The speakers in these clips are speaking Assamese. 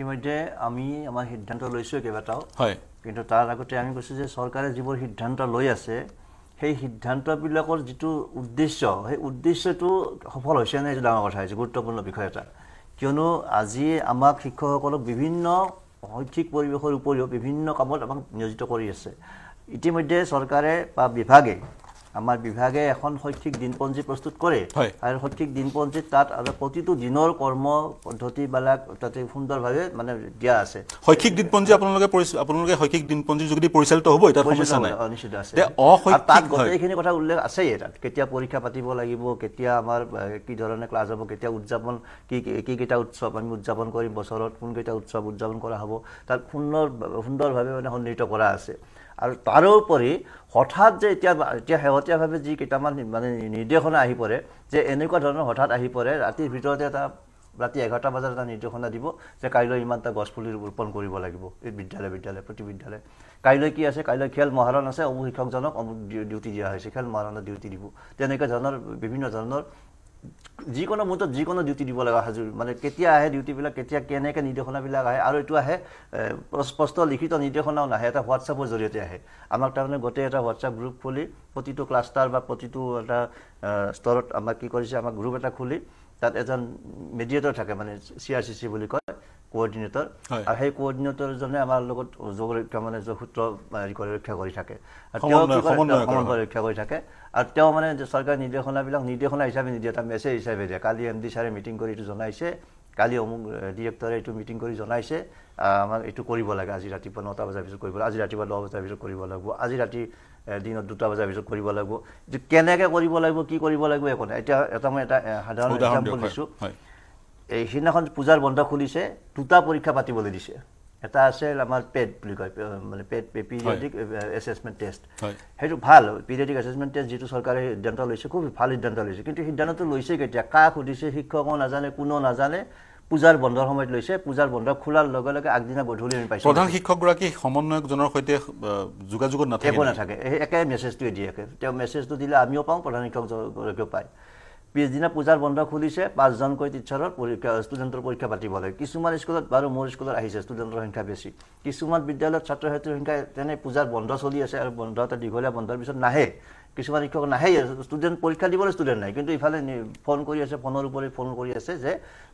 ইতিমধ্যে আমি আমাৰ সিদ্ধান্ত লৈছোঁ কেইবাটাও। হয়। কিন্তু তাৰ আগতে আমি কৈছোঁ যে চৰকাৰে যিবোৰ সিদ্ধান্ত লৈ আছে সেই সিদ্ধান্তবিলাকৰ যিটো উদ্দেশ্য সেই উদ্দেশ্যটো সফল হৈছে নে এইটো ডাঙৰ কথা হৈছে গুৰুত্বপূৰ্ণ বিষয় এটা। কিয়নো আজি আমাক শিক্ষকসকলক বিভিন্ন শৈক্ষিক পৰিৱেশৰ উপৰিও বিভিন্ন কামত আমাক নিয়োজিত কৰি আছে। ইতিমধ্যে চৰকাৰে বা বিভাগে আমাৰ বিভাগে এখন শৈক্ষিক দিনপঞ্জী প্ৰস্তুত কৰে। আৰু শৈক্ষিক দিনপঞ্জীত তাত প্ৰতিটো দিনৰ কৰ্ম পদ্ধতিবিলাক তাতে সুন্দৰভাৱে মানে দিয়া আছে। শৈক্ষিক দিনপঞ্জী আপোনালোকে আপোনালোকে শৈক্ষিক দিনপঞ্জী যোগেদি পৰিচালিত হ'ব নিশ্চিত আছে। তাত গোটেইখিনি কথা উল্লেখ আছেই তাত। কেতিয়া পৰীক্ষা পাতিব লাগিব কেতিয়া আমাৰ কি ধৰণে ক্লাছ হ'ব কেতিয়া উদযাপন কি কি- কি কেইটা উৎসৱ আমি উদযাপন কৰিম বছৰত কোনকেইটা উৎসৱ উদযাপন কৰা হ'ব তাত সুন্দৰ সুন্দৰভাৱে মানে সন্নিহিত কৰা আছে। আৰু তাৰোপৰি হঠাৎ যে এতিয়া এতিয়া শেহতীয়াভাৱে যি কেইটামান মানে নিৰ্দেশনা আহি পৰে যে এনেকুৱা ধৰণৰ হঠাৎ আহি পৰে ৰাতিৰ ভিতৰতে এটা ৰাতি এঘাৰটা বজাত এটা নিৰ্দেশনা দিব যে কাইলৈ ইমানটা গছপুলি ৰোপণ কৰিব লাগিব। এই বিদ্যালয় বিদ্যালয় প্ৰতি বিদ্যালয়। কাইলৈ কি আছে? কাইলৈ খেল মহাৰণ আছে। অমুক শিক্ষকজনক অমুক ডিউ- ডিউটি দিয়া হৈছে। খেল মহাৰণৰ ডিউটি দিব। তেনেকুৱা ধৰণৰ বিভিন্ন ধৰণৰ যিকোনো মুহূৰ্তত যিকোনো ডিউটি দিব লগা সাজু মানে কেতিয়া আহে ডিউটিবিলাক কেতিয়া কেনেকৈ নিৰ্দেশনাবিলাক আহে আৰু এইটো আহে স্পষ্ট লিখিত নিৰ্দেশনাও নাহে এটা হোৱাটছআপৰ জৰিয়তে আহে। আমাক তাৰমানে গোটেই এটা হোৱাটছআপ গ্ৰুপ খুলি প্ৰতিটো ক্লাষ্টাৰ বা প্ৰতিটো এটা স্তৰত আমাক কি কৰিছে আমাক গ্ৰুপ এটা খুলি তাত এজন মেডিয়েটৰ থাকে মানে চি আৰ চি চি বুলি কয়। কোঅৰ্ডিনেটৰ। আৰু সেই কোঅৰ্ডিনেটৰজনে আমাৰ লগত যোগ ৰক্ষা মানে যোগসূত্ৰ হেৰি কৰি ৰক্ষা কৰি থাকে। আৰু তেওঁ সমন্বয়- ৰক্ষা কৰি থাকে। আৰু তেওঁ মানে চৰকাৰী নিৰ্দেশনাবিলাক নিৰ্দেশনা হিচাপে নিদিয়ে এটা মেছেজ হিচাপে দিয়ে। কালি এম ডি ছাৰে মিটিং কৰি এইটো জনাইছে। কালি অমুক ডিৰেক্টৰে এইটো মিটিং কৰি জনাইছে। আমাক এইটো কৰিব লাগে। আজি ৰাতিপুৱা নটা বজাৰ পিছত কৰিব লাগে আজি ৰাতিপুৱা দহ বজাৰ পিছত কৰিব লাগিব। আজি ৰাতি দিনত দুটা বজাৰ পিছত কৰিব লাগিব। কেনেকৈ কৰিব লাগিব কি কৰিব লাগিব একো নাই। এতিয়া এটা মই এটা সাধাৰণ এক্সাম্পল দিছোঁ। এই সিদিনাখন পূজাৰ বন্ধ খুলিছে দুটা পৰীক্ষা পাতিবলৈ দিছে। এটা আছে আমাৰ পেড বুলি কয় মানে পেড পিৰিয়ডিক এছেছমেণ্ট টেষ্ট। সেইটো ভাল পিৰিয়ডিক এছেছমেণ্ট টেষ্ট যিটো চৰকাৰে সিদ্ধান্ত লৈছে খুব ভাল সিদ্ধান্ত লৈছে। কিন্তু সিদ্ধান্তটো লৈছে কেতিয়া? কাক সুধিছে শিক্ষকো নাজানে কোনো নাজানে। পূজাৰ বন্ধৰ সময়ত লৈছে। পূজাৰ বন্ধ খোলাৰ লগে লগে আগদিনা গধূলি আমি পাইছোঁ। প্ৰধান শিক্ষকগৰাকী সমন্বয়কজনৰ সৈতে যোগাযোগত নাথাকে একো নাথাকে। একে মেছেজটোৱে দিয়ে একে তেওঁ মেছেজটো দিলে আমিও পাওঁ প্ৰধান শিক্ষকগৰাকীও পায়। পিছদিনা পূজাৰ বন্ধ খুলিছে পাঁচজনকৈ টিচাৰৰ পৰীক্ষা ষ্টুডেণ্টৰ পৰীক্ষা পাতিব লাগে। কিছুমান স্কুলত বাৰু মোৰ স্কুলত আহিছে ষ্টুডেণ্টৰ সংখ্যা বেছি। কিছুমান বিদ্যালয়ত ছাত্ৰ ছাত্ৰীৰ সংখ্যা তেনে পূজাৰ বন্ধ চলি আছে আৰু বন্ধ এটা দীঘলীয়া বন্ধৰ পিছত নাহে। কিছুমান শিক্ষক নাহেই ষ্টুডেণ্ট পৰীক্ষা দিবলৈ ষ্টুডেণ্ট নাই। কিন্তু ইফালে ফোন কৰি আছে ফোনৰ ওপৰি ফোন কৰি আছে যে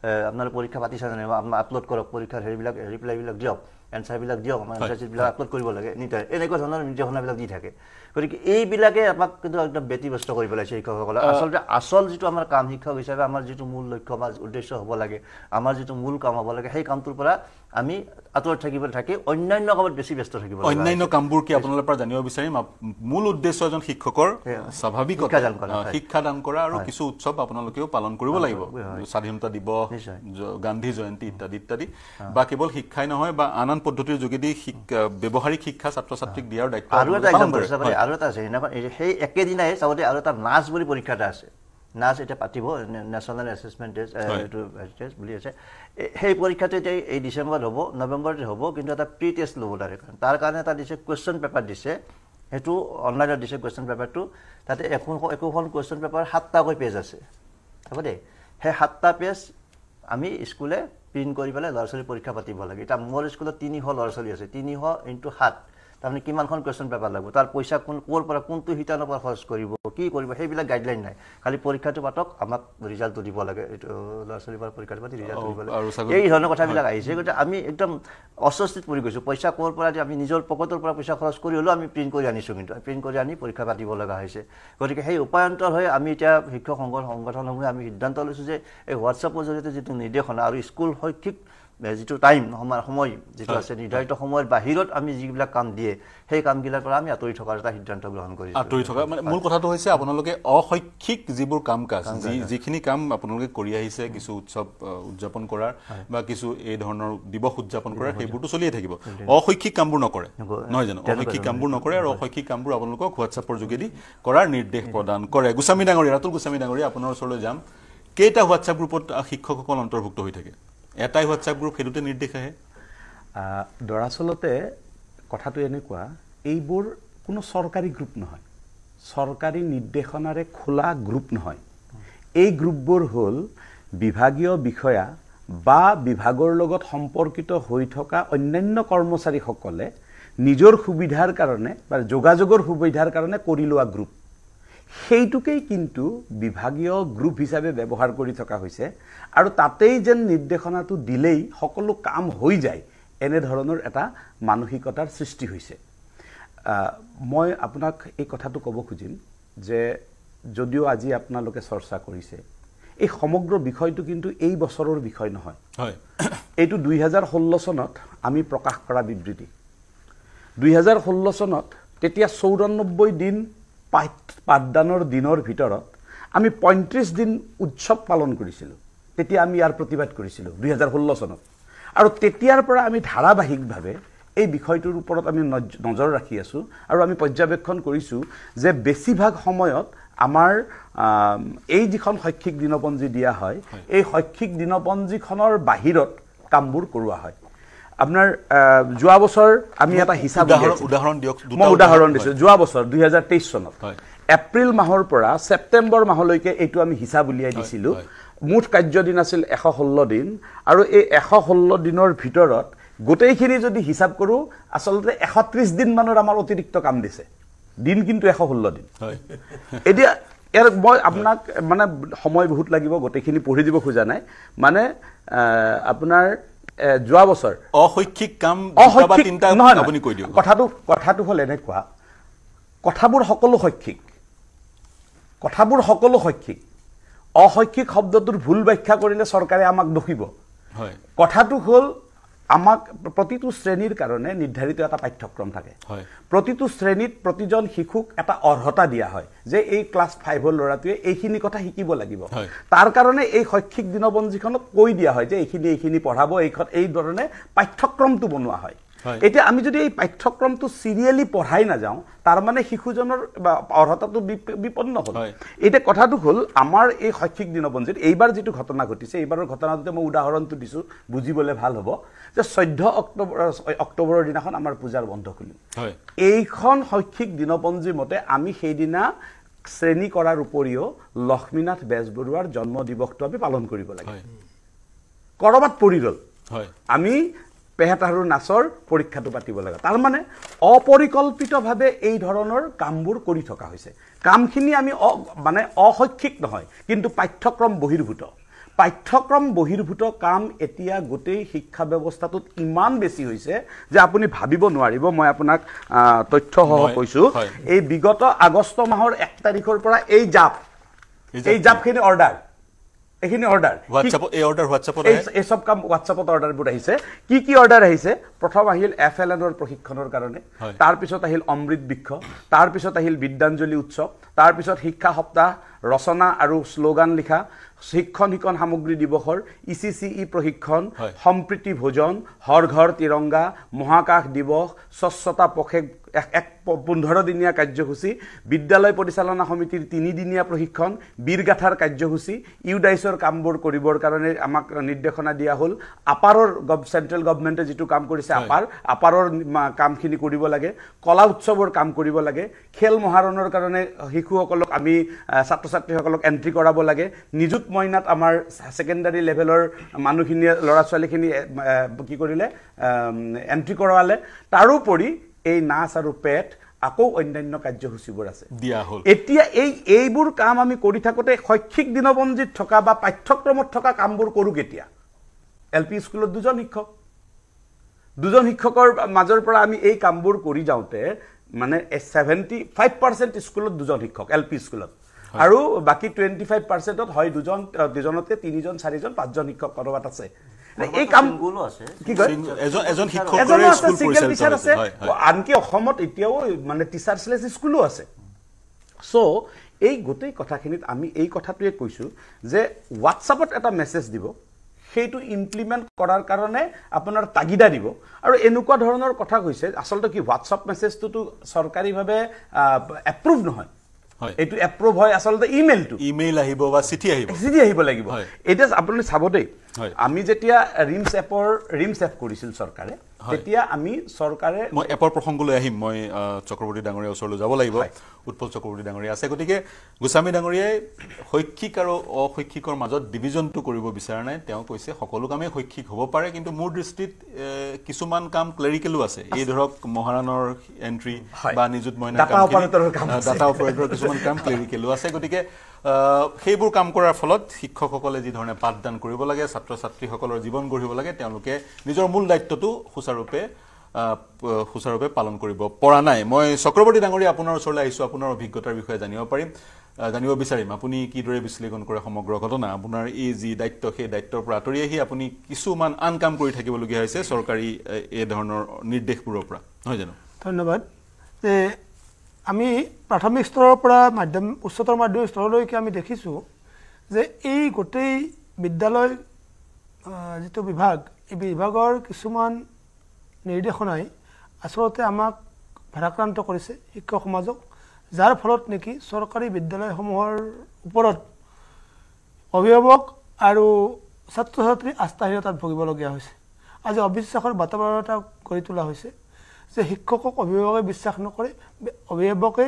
এ, আপোনালোকে পৰীক্ষা পাতিছে নে নাই আপোনাৰ আপলোড কৰক পৰীক্ষাৰ হেৰিবিলাক ৰিপ্লাইবিলাক দিয়ক। এনচাৰবিলাক দিয়ক আমাৰ এনচাৰ বিলাক আপলোড কৰিব লাগে নিতাই এনেকুৱা ধৰণৰ নিৰ্দেশনাবিলাক দি থাকে। গতিকে এইবিলাকে আমাক কিন্তু একদম ব্যতিব্যস্ত কৰি পেলাইছে শিক্ষকসকলে। আচলতে আচল যিটো আমাৰ কাম শিক্ষক হিচাপে আমাৰ যিটো মূল লক্ষ্য বা উদ্দেশ্য হ'ব লাগে আমাৰ যিটো মূল কাম হ'ব লাগে সেই কামটোৰ পৰা আমি আঁতৰত থাকিব থাকি অন্যান্য কামত বেছি ব্যস্ত থাকিব অন্যান্য কামবোৰ কি আপোনালোকৰ পৰা জানিব বিচাৰিম? মূল উদ্দেশ্য এজন শিক্ষকৰ স্বাভাৱিক শিক্ষাদান কৰা, আৰু কিছু উৎসৱ আপোনালোকেও পালন কৰিব লাগিব। স্বাধীনতা দিৱস গান্ধী জয়ন্তী ইত্যাদি ইত্যাদি। বা কেৱল শিক্ষাই নহয় বা আন আন পদ্ধতিৰ যোগেদি ব্যৱহাৰিক শিক্ষা ছাত্ৰ ছাত্ৰীক দিয়াৰ দায়িত্ব আৰু এটা এক্সাম্পল। আৰু এটা আছে সেইদিনাখন সেই একেদিনাই চাবতে আৰু এটা নাচ বুলি পৰীক্ষা এটা আছে। নাচ এতিয়া পাতিব নেশ্যনেল এছেছমেণ্ট টেষ্ট হয়। এইটো টেষ্ট বুলি আছে। সেই পৰীক্ষাটো এতিয়া এই ডিচেম্বৰত হ'ব নৱেম্বৰত হ'ব কিন্তু এটা প্ৰি টেষ্ট ল'ব তাৰে কাৰণে। তাৰ কাৰণে এটা দিছে কুৱেশ্যন পেপাৰ দিছে। সেইটো অনলাইনত দিছে কুৱেশ্যন পেপাৰটো তাতে এখন একোখন কুৱেশ্যন পেপাৰ সাতটাকৈ পেজ আছে। হ'ব দেই। সেই সাতটা পেজ আমি স্কুলে প্ৰিণ্ট কৰি পেলাই ল'ৰা ছোৱালী পৰীক্ষা পাতিব লাগে। এতিয়া মোৰ স্কুলত তিনিশ ল'ৰা ছোৱালী আছে। তিনিশ ইণ্টু সাত। তাৰমানে কিমানখন কুৱেশ্যন পেপাৰ লাগিব? তাৰ পইচা কোন ক'ৰ পৰা কোনটো শিতানৰ পৰা খৰচ কৰিব কি কৰিব সেইবিলাক গাইডলাইন নাই। খালি পৰীক্ষাটো পাতক আমাক ৰিজাল্টটো দিব লাগে। এইটো ল'ৰা ছোৱালীৰ পৰা পৰীক্ষাটো পাতি ৰিজাল্টটো দিব লাগে। এই ধৰণৰ কথাবিলাক আহিছে। গতিকে আমি একদম অস্বস্তিত পৰি গৈছোঁ। পইচা ক'ৰ পৰা যে আমি নিজৰ পকেটৰ পৰা পইচা খৰচ কৰি হ'লেও আমি প্ৰিণ্ট কৰি আনিছোঁ কিন্তু। প্ৰিণ্ট কৰি আনি পৰীক্ষা পাতিব লগা হৈছে। গতিকে সেই উপায়ন্তৰ হৈ আমি এতিয়া শিক্ষক সংগঠনসমূহে আমি সিদ্ধান্ত লৈছোঁ যে এই হোৱাটছআপৰ জৰিয়তে যিটো নিৰ্দেশনা আৰু স্কুল শৈক্ষিক যিটো টাইম সময় সময় যিটো আছে নিৰ্ধাৰিত সময়ৰ বাহিৰত আমি যিবিলাক কাম দিয়ে সেই কামবিলাকৰ পৰা আমি আঁতৰি থকাৰ এটা সিদ্ধান্ত গ্ৰহণ কৰিছোঁ আঁতৰি থকা মানে মূল কথাটো হৈছে আপোনালোকে অশৈক্ষিক যিবোৰ কাম কাজ যি যিখিনি কাম আপোনালোকে কৰি আহিছে কিছু উৎসৱ উদযাপন কৰাৰ বা কিছু এই ধৰণৰ দিৱস উদযাপন কৰাৰ সেইবোৰতো চলিয়ে থাকিব। অশৈক্ষিক কামবোৰ নকৰে। নহয় জানো? অশৈক্ষিক কামবোৰ নকৰে। আৰু অশৈক্ষিক কামবোৰ আপোনালোকক হোৱাটছআপৰ যোগেদি কৰাৰ নিৰ্দেশ প্ৰদান কৰে। গোস্বামী ডাঙৰীয়া ৰাতুল গোস্বামী ডাঙৰীয়া আপোনাৰ ওচৰলৈ যাম। কেইটা হোৱাটছআপ গ্ৰুপত শিক্ষকসকল অন্তৰ্ভুক্ত হৈ থাকে? এটাই হোৱাটছআপ গ্ৰুপ সেইটোতে নিৰ্দেশ আহে। দৰাচলতে কথাটো এনেকুৱা এইবোৰ কোনো চৰকাৰী গ্ৰুপ নহয়। চৰকাৰী নিৰ্দেশনাৰে খোলা গ্ৰুপ নহয়। এই গ্ৰুপবোৰ হ'ল বিভাগীয় বিষয়া বা বিভাগৰ লগত সম্পৰ্কিত হৈ থকা অন্যান্য কৰ্মচাৰীসকলে নিজৰ সুবিধাৰ কাৰণে বা যোগাযোগৰ সুবিধাৰ কাৰণে কৰি লোৱা গ্ৰুপ সেইটোকেই কিন্তু বিভাগীয় গ্ৰুপ হিচাপে ব্যৱহাৰ কৰি থকা হৈছে আৰু তাতেই যেন নিৰ্দেশনাটো দিলেই সকলো কাম হৈ যায় এনেধৰণৰ এটা মানসিকতাৰ সৃষ্টি হৈছে। মই আপোনাক এই কথাটো ক'ব খুজিম যে যদিও আজি আপোনালোকে চৰ্চা কৰিছে এই সমগ্ৰ বিষয়টো কিন্তু এই বছৰৰ বিষয় নহয়। হয়। এইটো দুই হাজাৰ ষোল্ল চনত আমি প্ৰকাশ কৰা বিবৃতি। দুই হাজাৰ ষোল্ল চনত তেতিয়া চৌৰান্নব্বৈ দিন পাঠ পাঠদানৰ দিনৰ ভিতৰত আমি পঁয়ত্ৰিছ দিন উৎসৱ পালন কৰিছিলোঁ। তেতিয়া আমি ইয়াৰ প্ৰতিবাদ কৰিছিলোঁ দুই হাজাৰ ষোল্ল চনত। আৰু তেতিয়াৰ পৰা আমি ধাৰাবাহিকভাৱে এই বিষয়টোৰ ওপৰত আমি নজ- নজৰ ৰাখি আছোঁ আৰু আমি পৰ্যবেক্ষণ কৰিছোঁ যে বেছিভাগ সময়ত আমাৰ আম, এই যিখন শৈক্ষিক দিনপঞ্জী দিয়া হয় এই শৈক্ষিক দিনপঞ্জীখনৰ বাহিৰত কামবোৰ কৰোৱা হয়। আপোনাৰ যোৱা বছৰ আমি এটা হিচাপ উদাহৰণ- দিয়ক, মই উদাহৰণ দিছোঁ। যোৱা বছৰ দুহেজাৰ তেইছ চনত। এপ্ৰিল মাহৰ পৰা ছেপ্টেম্বৰ মাহলৈকে এইটো আমি হিচাপ উলিয়াই দিছিলোঁ। মুঠ কাৰ্যদিন আছিল এশ ষোল্ল দিন। আৰু এই এশ ষোল্ল দিনৰ ভিতৰত গোটেইখিনি যদি হিচাপ কৰোঁ আচলতে এশ ত্ৰিছ দিনমানৰ আমাৰ অতিৰিক্ত কাম দিছে। দিন কিন্তু এশ ষোল্ল দিন। এতিয়া ইয়াৰ মই আপোনাক মানে সময় বহুত লাগিব গোটেইখিনি পঢ়ি দিব খোজা নাই। মানে আপোনাৰ যোৱা বছৰ। অশৈক্ষিক কাম। আপুনি কৈ দিয়ক। কথাটো কথাটো হ'ল এনেকুৱা। কথাবোৰ সকলো শৈক্ষিক। কথাবোৰ সকলো শৈক্ষিক। অশৈক্ষিক শব্দটোৰ ভুল ব্যাখ্যা কৰিলে চৰকাৰে আমাক দোষিব। হয়। কথাটো হ'ল আমাক প্ৰতিটো শ্ৰেণীৰ কাৰণে নিৰ্ধাৰিত এটা পাঠ্যক্ৰম থাকে হয়। প্ৰতিটো শ্ৰেণীত প্ৰতিজন শিশুক এটা অৰ্হতা দিয়া হয় যে এই ক্লাছ ফাইভৰ ল'ৰাটোৱে এইখিনি কথা শিকিব লাগিব। তাৰ কাৰণে এই শৈক্ষিক দিনপঞ্জীখনত কৈ দিয়া হয় যে এইখিনি এইখিনি পঢ়াব এইখন এই ধৰণে পাঠ্যক্ৰমটো বনোৱা হয়। এতিয়া আমি যদি এই পাঠ্যক্ৰমটো চিৰিয়েলি পঢ়াই নাযাওঁ তাৰমানে শিশুজনৰ বা অৰ্হতাটো বিপ- বিপন্ন হ'ল। এতিয়া কথাটো হ'ল আমাৰ এই শৈক্ষিক দিনপঞ্জীত এইবাৰ যিটো ঘটনা ঘটিছে এইবাৰৰ ঘটনাটোতে মই উদাহৰণটো দিছোঁ বুজিবলৈ ভাল হ'ব। যে চৈধ্য অক্টোবৰ অক্টোবৰৰ দিনাখন আমাৰ পূজাৰ বন্ধ খুলিম হয়। এইখন শৈক্ষিক দিনপঞ্জী মতে আমি সেইদিনা শ্ৰেণী কৰাৰ উপৰিও লক্ষ্মীনাথ বেজবৰুৱাৰ জন্ম দিৱসটো আমি পালন কৰিব লাগে। ক'ৰবাত পৰি গ'ল। হয়। আমি পেহেতাৰু নাচৰ পৰীক্ষাটো পাতিব লাগে। তাৰমানে অপৰিকল্পিতভাৱে এই ধৰণৰ কামবোৰ কৰি থকা হৈছে। কামখিনি আমি অ মানে অশৈক্ষিক নহয় কিন্তু পাঠ্যক্ৰম বহিৰ্ভূত। পাঠ্যক্ৰম বহিৰ্ভূত কাম এতিয়া গোটেই শিক্ষা ব্যৱস্থাটোত ইমান বেছি হৈছে যে আপুনি ভাবিব নোৱাৰিব। মই আপোনাক তথ্যসহ কৈছোঁ। এই বিগত আগষ্ট মাহৰ এক তাৰিখৰ পৰা এই জাপ এই জাপখিনি। অৰ্ডাৰ এইখিনি অৰ্ডাৰ হোৱাটছআপত এই অৰ্ডাৰ হোৱাটছআপত এই চব কাম হোৱাটছআপত অৰ্ডাৰবোৰ আহিছে। কি কি অৰ্ডাৰ আহিছে? প্ৰথম আহিল এফ এল এনৰ প্ৰশিক্ষণৰ কাৰণে। তাৰপিছত আহিল অমৃত বৃক্ষ তাৰপিছত আহিল বিদ্যাঞ্জলি উৎসৱ তাৰপিছত শিক্ষা সপ্তাহ ৰচনা আৰু শ্লোগান লিখা শিক্ষণ শিক্ষণ সামগ্ৰী দিৱসৰ ই চি চি ই প্ৰশিক্ষণ। সম্প্ৰীতি ভোজন হৰ ঘৰ তিৰংগা মহাকাশ দিৱস স্বচ্ছতা পষে এক এক প- পোন্ধৰ দিনীয়া কাৰ্যসূচী বিদ্যালয় পৰিচালনা সমিতিৰ তিনিদিনীয়া প্ৰশিক্ষণ বীৰগাথাৰ কাৰ্যসূচী ইউডাইছৰ কামবোৰ কৰিবৰ কাৰণে আমাক নিৰ্দেশনা দিয়া হ'ল আপাৰৰ চেণ্ট্ৰেল গভমেণ্টে যিটো কাম কৰিছে। আপাৰ আপাৰৰ কামখিনি কৰিব লাগে কলা উৎসৱৰ কাম কৰিব লাগে খেল মহাৰণৰ কাৰণে শিশুসকলক আমি ছাত্ৰ ছাত্ৰীসকলক এণ্ট্ৰি কৰাব লাগে। নিযুত মইনাত আমাৰ ছেকেণ্ডাৰী লেভেলৰ মানুহখিনিয়ে ল'ৰা ছোৱালীখিনি কি কৰিলে এণ্ট্ৰি কৰালে। তাৰোপৰি এই নাচ আৰু পেট আকৌ অন্যান্য কাৰ্যসূচীবোৰ আছে। দিয়া হ'ল। এতিয়া এই এইবোৰ কাম আমি কৰি থাকোঁতে শৈক্ষিক দিনপঞ্জীত থকা বা পাঠ্যক্ৰমত থকা কামবোৰ কৰোঁ কেতিয়া? এল পি স্কুলত দুজন শিক্ষক। দুজন শিক্ষকৰ মাজৰ পৰা আমি এই কামবোৰ কৰি যাওঁতে মানে ছেভেণ্টি ফাইভ পাৰ্চেণ্ট স্কুলত দুজন শিক্ষক এল পি স্কুলত। আৰু বাকী টুৱেণ্টি ফাইভ পাৰ্চেণ্টত হয় দুজন আহ, দুজনতকে তিনিজন চাৰিজন পাঁচজন শিক্ষক ক'ৰবাত আছে। এই কাম কি কয়? এজন টিচাৰ আছে আনকি অসমত এতিয়াও মানে টিচাৰ্চলেছ স্কুলো আছে। চ' এই গোটেই কথাখিনিত আমি এই কথাটোৱে কৈছোঁ যে হোৱাটছআপত এটা মেছেজ দিব। সেইটো ইমপ্লিমেণ্ট কৰাৰ কাৰণে আপোনাৰ তাগিদা দিব। আৰু এনেকুৱা ধৰণৰ কথা কৈছে আচলতে কি হোৱাটছআপ মেছেজটোতো চৰকাৰীভাৱে এপ্ৰুভ নহয়। হয়। এইটো এপ্ৰুভ হয় আচলতে ইমেইলটো ইমেইল আহিব বা চিঠি আহিব। চিঠি আহিব লাগিব। এতিয়া আপুনি চাব দেই। আমি যেতিয়া ৰিমছ এপৰ ৰিমছ এপ কৰিছিল চৰকাৰে তেতিয়া আমি চৰকাৰে মই এপৰ প্ৰসংগলৈ আহিম। মই চক্ৰৱৰ্তী ডাঙৰীয়াৰ ওচৰলৈ যাব লাগিব। উৎপল চক্ৰৱৰ্তী ডাঙৰীয়া আছে গতিকে গোস্বামী ডাঙৰীয়াই শৈক্ষিক আৰু অশৈক্ষিকৰ মাজত ডিভিজনটো কৰিব বিচৰা নাই তেওঁ কৈছে সকলো কামেই শৈক্ষিক হ'ব পাৰে কিন্তু মোৰ দৃষ্টিত কিছুমান কাম ক্লেৰিকেলো আছে এই ধৰক মহাৰাণৰ এণ্ট্ৰি। বা নিযুত মইনা Data operator-ৰ কাম আছে। ডাটা অপাৰেটৰৰ কিছুমান কাম ক্লেৰিকেলো আছে গতিকে সেইবোৰ কাম কৰাৰ ফলত শিক্ষকসকলে যি ধৰণে পাঠদান কৰিব লাগে ছাত্ৰ ছাত্ৰীসকলৰ জীৱন গঢ়িব লাগে তেওঁলোকে নিজৰ মূল দায়িত্বটো সুচাৰুৰূপে সুচাৰুৰূপে পালন কৰিব পৰা নাই। মই চক্ৰৱৰ্তী ডাঙৰীয়া আপোনাৰ ওচৰলৈ আহিছোঁ আপোনাৰ অভিজ্ঞতাৰ বিষয়ে জানিব পাৰিম। জানিব বিচাৰিম। আপুনি কিদৰে বিশ্লেষণ কৰে সমগ্ৰ ঘটনা? আপোনাৰ এই যি দায়িত্ব সেই দায়িত্বৰ পৰা আঁতৰি আহি আপুনি কিছুমান আন কাম কৰি থাকিবলগীয়া হৈছে চৰকাৰী এই ধৰণৰ নিৰ্দেশবোৰৰ পৰা। নহয় জানো? ধন্যবাদ। যে আমি প্ৰাথমিক স্তৰৰ পৰা মাধ্যম উচ্চতৰ মাধ্যমিক স্তৰলৈকে আমি দেখিছোঁ যে এই গোটেই বিদ্যালয় যিটো বিভাগ এই বিভাগৰ কিছুমান নিৰ্দেশনাই আচলতে আমাক ভাৰাক্ৰান্ত কৰিছে শিক্ষক সমাজক যাৰ ফলত নেকি চৰকাৰী বিদ্যালয়সমূহৰ ওপৰত অভিভাৱক আৰু ছাত্ৰ ছাত্ৰী আস্থাহীনতাত ভুগিবলগীয়া হৈছে। আজি অবিশ্বাসৰ বাতাবৰণ এটা গঢ়ি তোলা হৈছে যে শিক্ষকক অভিভাৱকে বিশ্বাস নকৰে অভিভাৱকে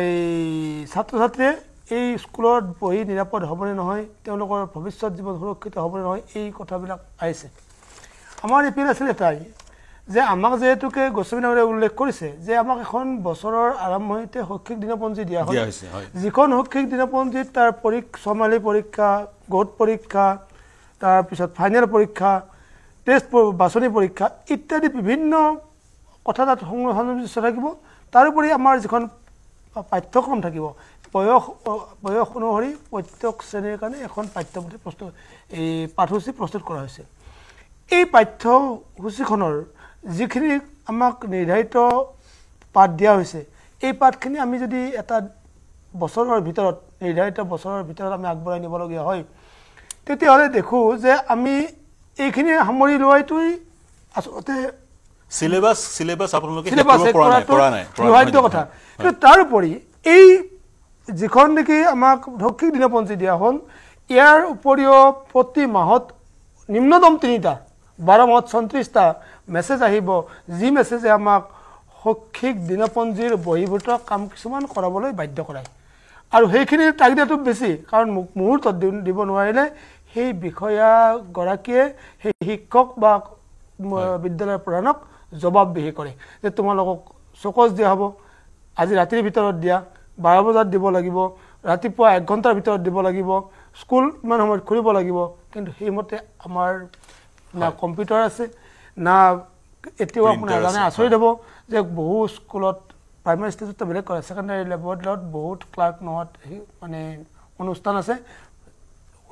এই ছাত্ৰ ছাত্ৰীয়ে এই স্কুলত পঢ়ি নিৰাপদ হ'বনে নহয় তেওঁলোকৰ ভৱিষ্যত জীৱন সুৰক্ষিত হ'বনে নহয় এই কথাবিলাক আহিছে। আমাৰ এপিল আছিল এটাই যে আমাক যিহেতুকে গোস্বামী ডাঙৰীয়াই উল্লেখ কৰিছে যে আমাক এখন বছৰৰ আৰম্ভণিতে শৈক্ষিক দিনপঞ্জী দিয়া হৈছে। যিখন শৈক্ষিক দিনপঞ্জীত তাৰ পৰীক্ষা ছমাহিলী পৰীক্ষা গোট পৰীক্ষা তাৰপিছত ফাইনেল পৰীক্ষা টেষ্ট বাছনি পৰীক্ষা ইত্যাদি বিভিন্ন কথা তাত সংযোজিত থাকিব। তাৰোপৰি আমাৰ যিখন পাঠ্যক্ৰম থাকিব বয়স বয়স অনুসৰি প্ৰত্যেক শ্ৰেণীৰ কাৰণে এখন পাঠ্যপুথি প্ৰস্তুত এই পাঠসূচী প্ৰস্তুত কৰা হৈছে। এই পাঠ্যসূচীখনৰ যিখিনি আমাক নিৰ্ধাৰিত পাঠ দিয়া হৈছে এই পাঠখিনি আমি যদি এটা বছৰৰ ভিতৰত নিৰ্ধাৰিত বছৰৰ ভিতৰত আমি আগবঢ়াই নিবলগীয়া হয় তেতিয়াহ'লে দেখোঁ যে আমি এইখিনি সামৰি লোৱাটোৱেই আচলতে চিলেবাছ চিলেবাছ আপোনালোকে কথা? কিন্তু তাৰোপৰি এই যিখন নেকি আমাক শৈক্ষিক দিনপঞ্জী দিয়া হ'ল ইয়াৰ উপৰিও প্ৰতি মাহত নিম্নতম তিনিটা বাৰ মাহত ছয়ত্ৰিছটা মেছেজ আহিব। যি মেছেজে আমাক শৈক্ষিক দিনপঞ্জীৰ বহিৰ্ভূত কাম কিছুমান কৰাবলৈ বাধ্য কৰায়। আৰু সেইখিনিৰ তাগিদাটো বেছি কাৰণ মু- মুহূৰ্তত দিব নোৱাৰিলে সেই বিষয়াগৰাকীয়ে সেই শিক্ষক বা বিদ্যালয়ৰ প্ৰধানক জবাবদিহি কৰে যে তোমালোকক চকজ দিয়া হ'ব আজি ৰাতিৰ ভিতৰত দিয়া বাৰ বজাত দিব লাগিব ৰাতিপুৱা এক ঘণ্টাৰ ভিতৰত দিব লাগিব স্কুল ইমান সময়ত খুলিব লাগিব। কিন্তু সেইমতে আমাৰ না কম্পিউটাৰ আছে। না এতিয়াও আপোনাৰ এজনে আচৰিত হ'ব যে বহু স্কুলত প্ৰাইমেৰী ষ্টেজতো বেলেগ কৰে ছেকেণ্ডাৰী লেভেলত বহুত ক্লাৰ্ক নোহোৱাত সেই মানে অনুষ্ঠান আছে।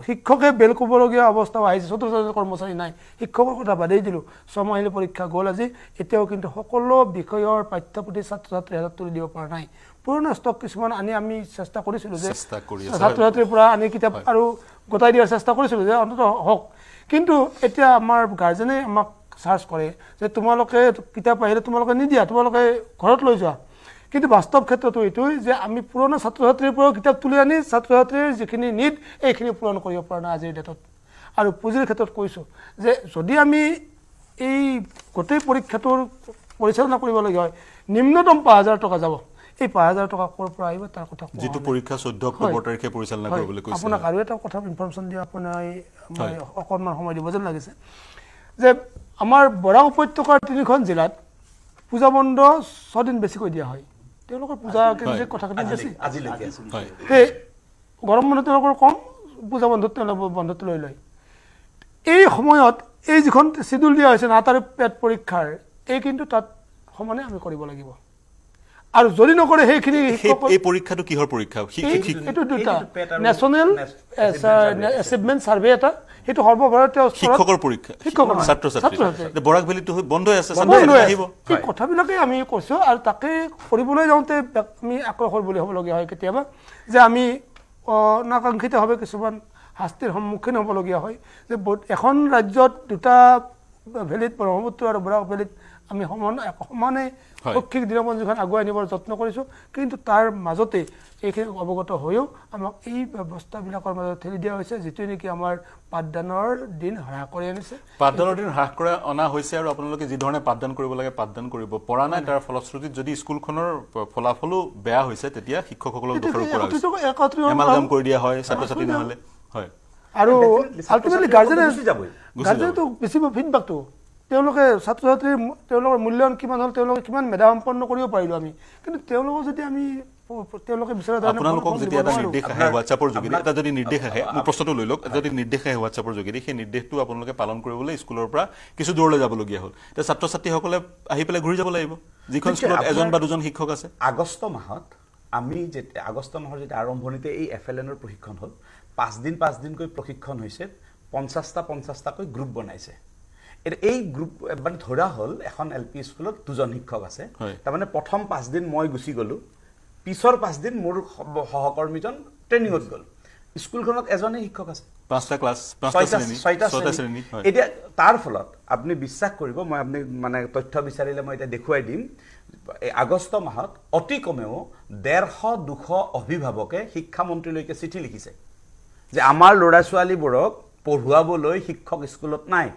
শিক্ষকে বেল ক'বলগীয়া অৱস্থাও আহিছে চতুৰ্থ কৰ্মচাৰী নাই। শিক্ষকৰ কথা বাদেই দিলোঁ। ছমাহিলী পৰীক্ষা গ'ল আজি এতিয়াও কিন্তু সকলো বিষয়ৰ পাঠ্যপুথি ছাত্ৰ ছাত্ৰীৰ হাতত তুলি দিব পৰা নাই। পুৰণা ষ্টক কিছুমান আনি আমি চেষ্টা কৰিছিলোঁ যে ছাত্ৰ ছাত্ৰীৰ পৰা আনি কিতাপ আৰু গোটাই দিয়াৰ চেষ্টা কৰিছিলোঁ যে অন্ততঃ হওক। কিন্তু এতিয়া আমাৰ গাৰ্জেনে আমাক চাৰ্জ কৰে যে তোমালোকে কিতাপ আহিলে তোমালোকে নিদিয়া তোমালোকে ঘৰত লৈ যোৱা। কিন্তু বাস্তৱ ক্ষেত্ৰতো এইটোৱেই যে আমি পুৰণা ছাত্ৰ ছাত্ৰীৰ পৰাও কিতাপ তুলি আনি ছাত্ৰ ছাত্ৰীৰ যিখিনি নিড এইখিনি পূৰণ কৰিব পৰা নাই আজিৰ ডেটত আৰু পুঁজিৰ ক্ষেত্ৰত কৈছোঁ যে যদি আমি এই গোটেই পৰীক্ষাটোৰ পৰিচালনা কৰিবলগীয়া হয় নিম্নতম পাঁচ হাজাৰ টকা যাব। এই পাঁচ হাজাৰ টকা ক'ৰ পৰা আহিব তাৰ কথা যিটো। পৰীক্ষা চৈধ্য অক্টোবৰ তাৰিখে পৰিচালনা কৰিবলৈ কৈছে। আপোনাক আৰু এটা কথা ইনফৰ্মেশ্যন দিয়া আপোনাৰ। অকণমান সময় দিব যেন লাগিছে। যে আমাৰ বৰাক উপত্যকাৰ তিনিখন জিলাত পূজা বন্ধ ছদিন বেছিকৈ দিয়া হয়। তেওঁলোকৰ পূজা কেন্দ্ৰিক কথাখিনি বেছি। সেই গৰম বন্ধ তেওঁলোকৰ কম পূজা বন্ধত তেওঁলোকৰ বন্ধটো লৈ লয়। এই সময়ত এই যিখন চিডুল দিয়া হৈছে নাট আৰু পেট পৰীক্ষাৰ এই কিন্তু তাত সমানে আমি কৰিব লাগিব। আৰু যদি নকৰে সেইখিনি এই পৰীক্ষাটো কিহৰ পৰীক্ষা? এইটো দুটা। নেশ্যনেল এচিভমেণ্ট ছাৰ্ভে এটা। সেইটো সৰ্বভাৰতীয় শিক্ষকৰ পৰীক্ষা। শিক্ষকৰ ছাত্ৰ ছাত্ৰী বৰাক ভেলীটো হৈ- বন্ধ হৈ আছে। আহিব। আছে। এই কথাবিলাকে আমি কৈছোঁ আৰু তাকে কৰিবলৈ যাওঁতে আমি আক্ৰসৰ বুলি হ'বলগীয়া হয় কেতিয়াবা যে আমি অনাকাংক্ষিতভাৱে কিছুমান শাস্তিৰ সন্মুখীন হ'বলগীয়া হয়। যে এখন ৰাজ্যত দুটা ভেলীত ব্ৰহ্মপুত্ৰ আৰু বৰাক ভেলীত আমি সমান সমানে। শৈক্ষিক দিনপঞ্জীখন আগুৱাই নিবৰ যত্ন কৰিছোঁ। কিন্তু তাৰ মাজতে এইখিনি অৱগত হৈও আমাক এই ব্যৱস্থাবিলাকৰ মাজত ঠেলি দিয়া হৈছে যিটোৱে নেকি আমাৰ পাঠদানৰ দিন হ্ৰাস কৰি আনিছে। পাঠদানৰ দিন হ্ৰাস কৰা অনা হৈছে আৰু আপোনালোকে যি ধৰণে পাঠদান কৰিব লাগে পাঠদান কৰিব পৰা নাই। তাৰ ফলশ্ৰুতিত যদি স্কুলখনৰ ফলাফলো বেয়া হৈছে তেতিয়া শিক্ষকসকলক দোষাৰোপ কৰা হৈছে। কৰা- দিয়া হয় ছাত্ৰ ছাত্ৰী নহলে। হয়। আৰু আল্টিমেটলি গাৰ্জেনে গুচি যাবই। গুচি গাৰ্জেনেতো বেছি ফিডবেকটো তেওঁলোকে ছাত্ৰ ছাত্ৰীৰ তেওঁলোকৰ মূল্যায়ন কিমান হ'ল তেওঁলোকে কিমান মেধা সম্পন্ন কৰিব পাৰিলোঁ আমি। কিন্তু তেওঁলোকক যদি আমি প- প- তেওঁলোকে বিচৰা ধৰণে আপোনালোকক ফল যেতিয়া দিব এটা নোৱাৰোঁ। নিৰ্দেশ আহে হোৱাটছআপৰ যোগেদি এটা যদি নিৰ্দেশ আহে মোৰ প্ৰশ্নটো লৈ লওক যদি নিৰ্দেশ আহে হোৱাটছআপৰ যোগেদি সেই নিৰ্দেশটো আপোনালোকে পালন কৰিবলৈ স্কুলৰ পৰা কিছু দূৰলৈ যাবলগীয়া হ'ল। এতিয়া ছাত্ৰ ছাত্ৰীসকলে আহি পেলাই ঘূৰি যাব লাগিব। যিখন নিশ্চয়, স্কুলত এজন আপোনাৰ- বা দুজন শিক্ষক আছে। আগষ্ট মাহত আমি যেতিয়া আগষ্ট মাহৰ যেতিয়া আৰম্ভণিতে এই এফ এল এনৰ প্ৰশিক্ষণ হ'ল পাঁচদিন পাঁচদিনকৈ প্ৰশিক্ষণ হৈছে পঞ্চাছটা পঞ্চাছটাকৈ গ্ৰুপ বনাইছে। এই গ্ৰুপ মানে ধৰা হ'ল এখন এল পি স্কুলত দুজন শিক্ষক আছে। তাৰমানে প্ৰথম পাঁচদিন মই গুচি গ'লোঁ। পিছৰ পাঁচদিন মোৰ সহ- সহকৰ্মীজন ট্ৰেইনিঙত গ'ল। স্কুলখনত এজনেই শিক্ষক আছে। পাঁচটা ক্লাছ ছয়টা শ্ৰেণী এতিয়া তাৰ ফলত আপুনি বিশ্বাস কৰিব মই আপুনি মানে তথ্য বিচাৰিলে মই এতিয়া দেখুৱাই দিম। এই আগষ্ট মাহত অতি কমেও ডেৰশ দুশ অভিভাৱকে শিক্ষামন্ত্ৰীলৈকে চিঠি লিখিছে যে আমাৰ ল'ৰা ছোৱালীবোৰক পঢ়ুৱাবলৈ শিক্ষক স্কুলত নাই।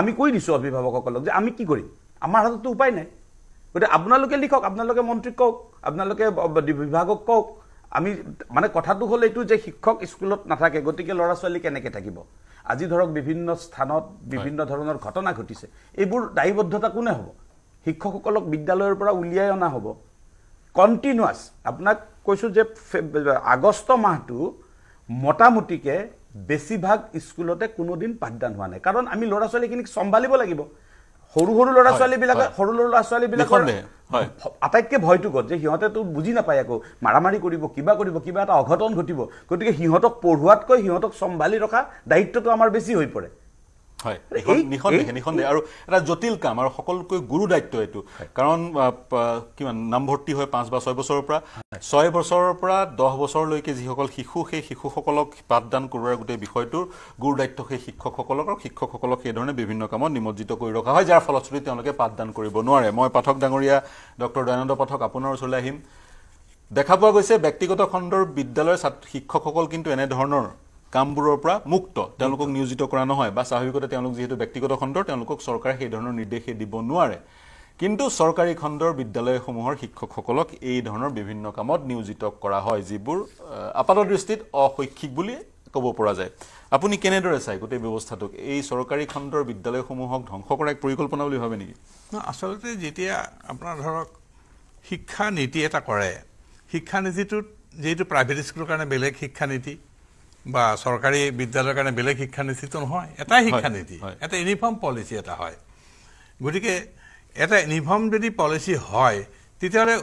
আমি কৈ দিছোঁ অভিভাৱকসকলক যে আমি কি কৰিম? আমাৰ হাততো উপায় নাই। গতিকে আপোনালোকে লিখক আপোনালোকে মন্ত্ৰীক কওক আপোনালোকে বিভাগক কওক। আমি মানে কথাটো হ'ল এইটো যে শিক্ষক স্কুলত নাথাকে গতিকে ল'ৰা ছোৱালী কেনেকৈ থাকিব? আজি ধৰক বিভিন্ন স্থানত বিভিন্ন ধৰণৰ ঘটনা ঘটিছে। এইবোৰ দায়বদ্ধতা কোনে হ'ব? শিক্ষকসকলক বিদ্যালয়ৰ পৰা উলিয়াই অনা হ'ব। কণ্টিনিউৱাছ আপোনাক কৈছোঁ যে আগষ্ট মাহটো মোটামুটিকে বেছিভাগ স্কুলতে কোনোদিন পাঠদান হোৱা নাই। কাৰণ আমি ল'ৰা ছোৱালীখিনিক চম্ভালিব লাগিব। সৰু সৰু ল'ৰা ছোৱালীবিলাকে হয়। সৰু ল'ৰা ছোৱালীবিলাকৰ। আটাইতকৈ ভয়টো ক'ত? যে সিহঁতেতো বুজি নাপায় আকৌ। মাৰামাৰি কৰিব কিবা কৰিব কিবা এটা অঘটন ঘটিব। গতিকে সিহঁতক পঢ়োৱাতকৈ সিহঁতক চম্ভালি ৰখা দায়িত্বটো আমাৰ বেছি হৈ পৰে। হয়। নিসন্দেহে আৰু এটা জটিল কাম আৰু সকলোতকৈ গুৰু দায়িত্ব এইটো। কাৰণ কিমান নামভৰ্তি হয় পাঁচ বা ছয় বছৰৰ পৰা ছয় বছৰৰ পৰা দহ বছৰলৈকে যিসকল শিশু সেই শিশুসকলক পাঠদান কৰোৱাৰ গোটেই বিষয়টোৰ গুৰু দায়িত্ব সেই শিক্ষকসকলক আৰু শিক্ষকসকলক সেই ধৰণে বিভিন্ন কামত নিমজ্জিত কৰি ৰখা হয় যাৰ ফলশ্ৰুতি তেওঁলোকে পাঠদান কৰিব নোৱাৰে। মই পাঠক ডাঙৰীয়া ডক্টৰ দয়ানন্দ পাঠক আপোনাৰ ওচৰলৈ আহিম। দেখা পোৱা গৈছে ব্যক্তিগত খণ্ডৰ বিদ্যালয়ৰ ছাত্ৰ শিক্ষকসকল কিন্তু এনেধৰণৰ কামবোৰৰ পৰা মুক্ত। তেওঁলোকক নিয়োজিত কৰা নহয় বা স্বাভাৱিকতে তেওঁলোক যিহেতু ব্যক্তিগত খণ্ডৰ তেওঁলোকক চৰকাৰে সেই ধৰণৰ নিৰ্দেশে দিব নোৱাৰে। কিন্তু চৰকাৰী খণ্ডৰ বিদ্যালয়সমূহৰ শিক্ষকসকলক এই ধৰণৰ বিভিন্ন কামত নিয়োজিত কৰা হয় যিবোৰ আপাত দৃষ্টিত অশৈক্ষিক বুলি ক'ব পৰা যায়। আপুনি কেনেদৰে চায় গোটেই ব্যৱস্থাটোক? এই চৰকাৰী খণ্ডৰ বিদ্যালয়সমূহক ধ্বংস কৰা এক পৰিকল্পনা বুলি ভাবে নেকি? আচলতে যেতিয়া আপোনাৰ ধৰক শিক্ষা নীতি এটা কৰে শিক্ষানীতিটোত যিহেতু প্ৰাইভেট স্কুলৰ কাৰণে বেলেগ শিক্ষানীতি বা চৰকাৰী বিদ্যালয়ৰ কাৰণে বেলেগ শিক্ষানীতিটো নহয় এটাই শিক্ষানীতি। এটা ইউনিফৰ্ম পলিচি এটা হয়। গতিকে এটা ইউনিফৰ্ম যদি পলিচি হয় তেতিয়াহ'লে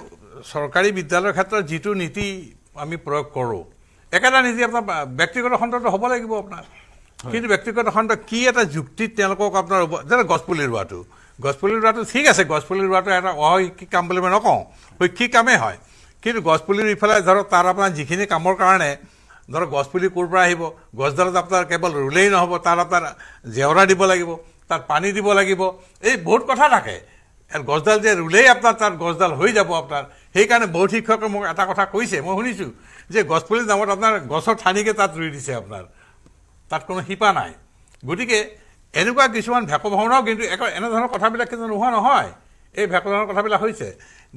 চৰকাৰী বিদ্যালয়ৰ ক্ষেত্ৰত যিটো নীতি আমি প্ৰয়োগ কৰোঁ একেটা নীতি আপোনাৰ ব্যক্তিগত খণ্ডটো হ'ব লাগিব আপোনাৰ। কিন্তু ব্যক্তিগত খণ্ড কি এটা যুক্তিত তেওঁলোকক আপোনাৰ যেনে গছপুলি ৰোৱাটো। গছপুলি ৰোৱাটো ঠিক আছে গছপুলি ৰোৱাটো এটা অশৈক্ষিক কাম বুলি মই নকওঁ শৈক্ষিক কামেই হয়। কিন্তু গছপুলিৰ ইফালে ধৰক তাৰ আপোনাৰ যিখিনি কামৰ কাৰণে ধৰক গছপুলি ক'ৰ পৰা আহিব? গছডালত আপোনাৰ কেৱল ৰুলেই নহ'ব তাত আপোনাৰ জেওৰা দিব লাগিব তাত পানী দিব লাগিব। এই বহুত কথা থাকে। গছডাল যে ৰুলেই আপোনাৰ তাত গছডাল হৈ যাব আপোনাৰ। সেইকাৰণে বহুত শিক্ষকে মোক এটা কথা কৈছে মই শুনিছোঁ যে গছপুলিৰ নামত আপোনাৰ গছৰ ঠানিকে তাত ৰুই দিছে আপোনাৰ। তাত কোনো শিপা নাই। গতিকে এনেকুৱা কিছুমান ভেক ভাওনাও কিন্তু এনেধৰণৰ কথাবিলাক কিন্তু নোহোৱা নহয়। এই ভেক ভাওনাৰ কথাবিলাক হৈছে।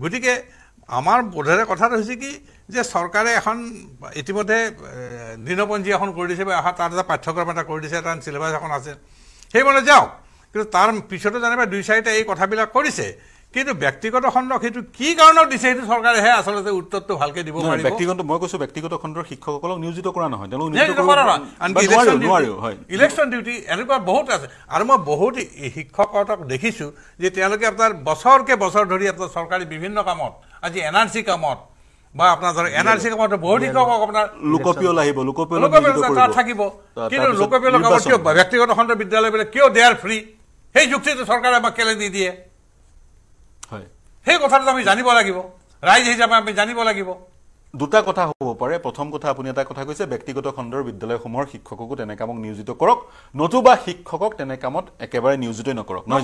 গতিকে আমাৰ বোধেৰে কথাটো হৈছে কি যে চৰকাৰে এখন ইতিমধ্যে দিনপঞ্জী এখন কৰি দিছে বা এখন তাত এটা পাঠ্যক্ৰম এটা কৰি দিছে এটা চিলেবাছ এখন আছে। সেইমতে যাওক। কিন্তু তাৰ পিছতো যেনিবা দুই চাৰিটা এই কথাবিলাক কৰিছে। কিন্তু ব্যক্তিগত খণ্ডক সেইটো কি কাৰণত দিছে সেইটো চৰকাৰেহে আচলতে উত্তৰটো ভালকে দিব পাৰিব। ব্যক্তিগত মই কৈছো ব্যক্তিগত খণ্ডৰ শিক্ষকসকলক নিয়োজিত কৰা নহয়। তেওঁলোক ইলেকশ্যন ডিউটি- এনেকুৱা বহুত আছে। আৰু মই বহুত শিক্ষকক দেখিছোঁ যে তেওঁলোকে আপোনাৰ বছৰকে বছৰ ধৰি আপোনাৰ চৰকাৰী বিভিন্ন কামত আজি এন আৰ চি কামত বা আপোনাৰ ধৰক এন আৰ চি কামত বহুত শিক্ষকক আপোনাৰ লোকপিয়ল আহিব লোকপিয়ল লোকপিয়ল তাত থাকিব। কিন্তু তাৰপিছত লোকপিয়লৰ কামত নিৰ্বাচন। কিয় ব্যক্তিগত খণ্ডৰ বিদ্যালয়বিলাক কিয় দে আৰ ফ্ৰী সেই যুক্তিটো চৰকাৰে আমাক কেলে নিদিয়ে? হয়। সেই কথাটো আমি জানিব লাগিব। ৰাইজ হিচাপে আমি জানিব লাগিব। দুটা কথা হ'ব পাৰে। প্ৰথম কথা আপুনি এটা কথা কৈছে ব্যক্তিগত খণ্ডৰ বিদ্যালয়সমূহৰ শিক্ষককো তেনে কামক নিয়োজিত কৰক। নতুবা শিক্ষকক তেনে কামত একেবাৰে নিয়োজিতই নকৰক। নহয়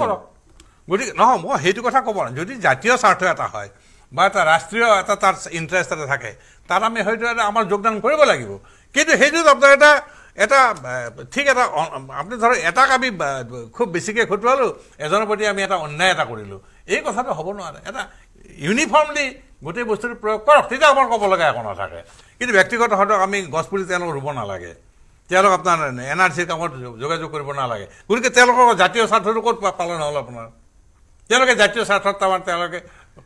গতিকে নহয় মই সেইটো কথা ক'ব যদি জাতীয় স্বাৰ্থ এটা হয় বা এটা ৰাষ্ট্ৰীয় এটা তাৰ ইণ্টাৰেষ্ট এটা থাকে। তাত আমি হয়তো এটা আমাৰ যোগদান কৰিব লাগিব। কিন্তু সেইটোত আপোনাৰ এটা এটা ঠিক এটা আপুনি ধৰক এটাক আমি খুব বেছিকৈ খটুৱালোঁ এজনৰ প্ৰতি আমি এটা অন্যায় এটা কৰিলোঁ। এই কথাটো হ'ব নোৱাৰে। এটা ইউনিফৰ্মলি গোটেই বস্তুটো প্ৰয়োগ কৰক। তেতিয়া আমাৰ ক'ব লগা একো নাথাকে। কিন্তু ব্যক্তিগত হয়তো আমি গছপুলি তেওঁলোক ৰুব নালাগে। তেওঁলোক আপোনাৰ এন আৰ চিৰ কামত যোগাযোগ কৰিব নালাগে। গতিকে তেওঁলোকৰ জাতীয় স্বাৰ্থটো ক'ত পালন হ'ল আপোনাৰ? তেওঁলোকে জাতীয় স্বাৰ্থত তাৰমানে তেওঁলোকে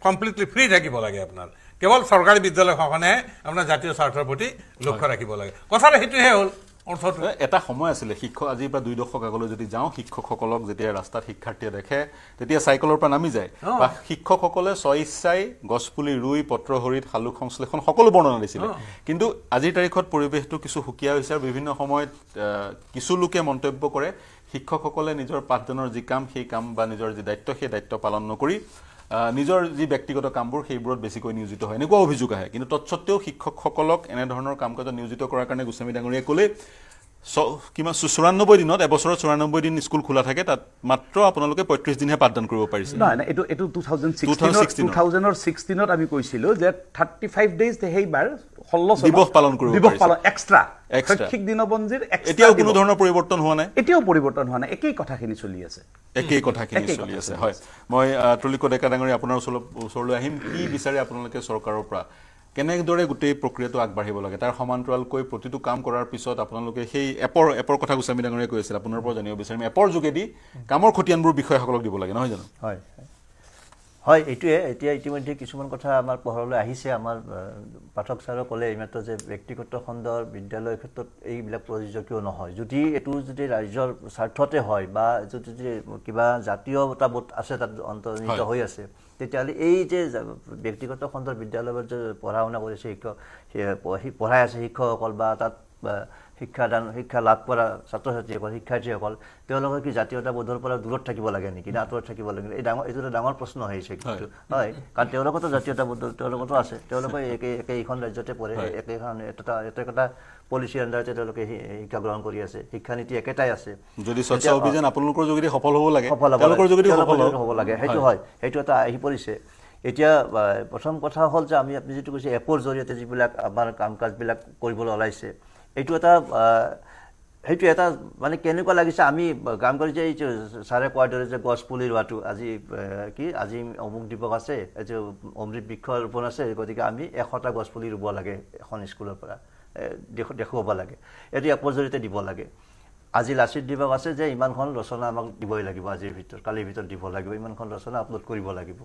কমপ্লিটলি ফ্ৰী থাকিব লাগে আপোনাৰ। কেৱল চৰকাৰী বিদ্যালয়সমূহে আপোনাৰ জাতীয় স্বাৰ্থৰ প্ৰতি লক্ষ্য ৰাখিব লাগে। কথাটো সেইটোহে হ'ল অৰ্থটো। এটা সময় আছিলে শিক্ষক আজিৰ পৰা দুই দশক আগলৈ যদি যাওঁ শিক্ষকসকলক যেতিয়া ৰাস্তাত শিক্ষাৰ্থীয়ে দেখে তেতিয়া চাইকেলৰ পৰা নামি যায়। বা শিক্ষকসকলে স্বইচ্ছাই গছপুলি ৰুই পত্ৰহৰিত শালুক সংশ্লেষণ সকলো বৰ্ণনা দিছিলে। কিন্তু আজিৰ তাৰিখত পৰিৱেশটো কিছু সুকীয়া হৈছে আৰু বিভিন্ন সময়ত কিছু লোকে মন্তব্য কৰে শিক্ষকসকলে নিজৰ পাঠদানৰ যি কাম সেই কাম বা নিজৰ যি দায়িত্ব সেই দায়িত্ব পালন নকৰি নিজৰ যি ব্যক্তিগত কামবোৰ সেইবোৰত বেছিকৈ নিয়োজিত হয়। এনেকুৱা অভিযোগ আহে। কিন্তু তৎসত্বেও শিক্ষকসকলক এনেধৰণৰ কাম কাজত নিয়োজিত কৰাৰ কাৰণে গোস্বামী ডাঙৰীয়াই ক'লে কিমান চৌৰান্নব্বৈ দিনত এবছৰত চৌৰান্নব্বৈ দিন স্কুল খোলা থাকে তাত মাত্ৰ আপোনালোকে পঁয়ত্ৰিছ দিনহে পাঠদান কৰিব পাৰিছে। নহয় নাই এইটো এইটো টু থাউজেণ্ড 2016 টু থাউজেণ্ডৰ ছিক্সটিনত আমি কৈছিলোঁ যে থাৰ্টি ফাইভ ডেইজ সেইবাৰ ষোল্ল দিৱস পালন কৰিব দিৱস। পালন এক্সট্ৰা। শৈক্ষিক দিনপঞ্জীৰ extra এতিয়াও কোনো। ধৰণৰ পৰিৱৰ্তন হোৱা নাই? এতিয়াও পৰিৱৰ্তন হোৱা নাই। একেই কথাখিনি চলি আছে। একেই কথাখিনি চলি আছে হয়। মই তুলিক ডেকা ডাঙৰী আপোনাৰ ওচৰলৈ ওচৰলৈ আহিম। কি বিচাৰে আপোনালোকে চৰকাৰৰ পৰা? কেনেদৰে গোটেই প্ৰক্ৰিয়াটো আগবাঢ়িব লাগে তাৰ সমান্তৰালকৈ প্ৰতিটো কাম কৰাৰ পিছত আপোনালোকে সেই এপৰ এপৰ কথা গোস্বামী ডাঙৰীয়ে কৈ আছিল আপোনাৰ পৰা জানিব বিচাৰিম এপৰ যোগেদি কামৰ খতিয়ানবোৰ বিষয়াসকলক দিব লাগে নহয় জানো হয় হয়। এইটোৱে এতিয়া ইতিমধ্যে কিছুমান কথা আমাৰ পোহৰলৈ আহিছে আমাৰ পাঠক ছাৰে ক'লে এইমাত্ৰ যে ব্যক্তিগত খণ্ডৰ বিদ্যালয়ৰ ক্ষেত্ৰত এইবিলাক প্ৰযোজ্য কিয় নহয় যদি এইটো যদি ৰাইজৰ স্বাৰ্থতে হয় বা এইটো যদি কিবা জাতীয়তাবোধ আছে তাত অন্তৰ্নিহিত। হৈ আছে তেতিয়াহ'লে এই যে ব্যক্তিগত খণ্ডৰ বিদ্যালয়ত যে পঢ়া শুনা কৰিছে শিক্ষক পঢ়াই আছে শিক্ষকসকল বা তাত শিক্ষাদান শিক্ষা লাভ কৰা ছাত্ৰ ছাত্ৰীসকল শিক্ষাৰ্থীসকল তেওঁলোকে কি জাতীয়তাবোধৰ পৰা দূৰত থাকিব লাগে নেকি? নে আঁতৰত থাকিব লাগে এই ডাঙৰ এইটো এটা ডাঙৰ প্ৰশ্ন আহিছে কিন্তু। হয়। কাৰণ তেওঁলোকতো জাতীয়তাবোধ তেওঁলোকতো আছে। তেওঁলোকে একে একে এইখন ৰাজ্যতে পঢ়ে। একেখন এটা একেটা পলিচিৰ আণ্ডাৰতে তেওঁলোকে শিক্ষা গ্ৰহণ কৰি আছে শিক্ষানীতি একেটাই আছে। যদি স্বচ্ছ অভিযান আপোনালোকৰ যোগেদি সফল হ'ব লাগে সফল হ'ব তেওঁলোকৰ লাগে। যোগেদি তেওঁলোকৰ সফল যোগেদি হ'ব লাগে। সেইটো হয়। সেইটো এটা আহি পৰিছে। এতিয়া প্ৰথম কথা হ'ল যে আমি আপুনি যিটো কৈছে এপৰ জৰিয়তে যিবিলাক আমাৰ কাম কাজবিলাক কৰিবলৈ ওলাইছে এইটো এটা সেইটো এটা মানে কেনেকুৱা লাগিছে? আমি কাম কৰি যে এই ছাৰে কোৱাৰ দৰে যে গছ পুলি ৰোৱাটো আজি কি? আজি অমুক দিৱস আছে এই যে অমৃত বৃক্ষ ৰোপণ আছে গতিকে আমি এশটা গছ পুলি ৰুব লাগে এখন স্কুলৰ পৰা। দেখু- দেখুৱাব লাগে। এইটো এপৰ জৰিয়তে দিব লাগে। আজি লাচিত দিৱস আছে যে ইমানখন ৰচনা আমাক দিবই লাগিব আজিৰ ভিতৰত কালিৰ ভিতৰত দিব লাগিব ইমানখন ৰচনা আপলোড কৰিব লাগিব।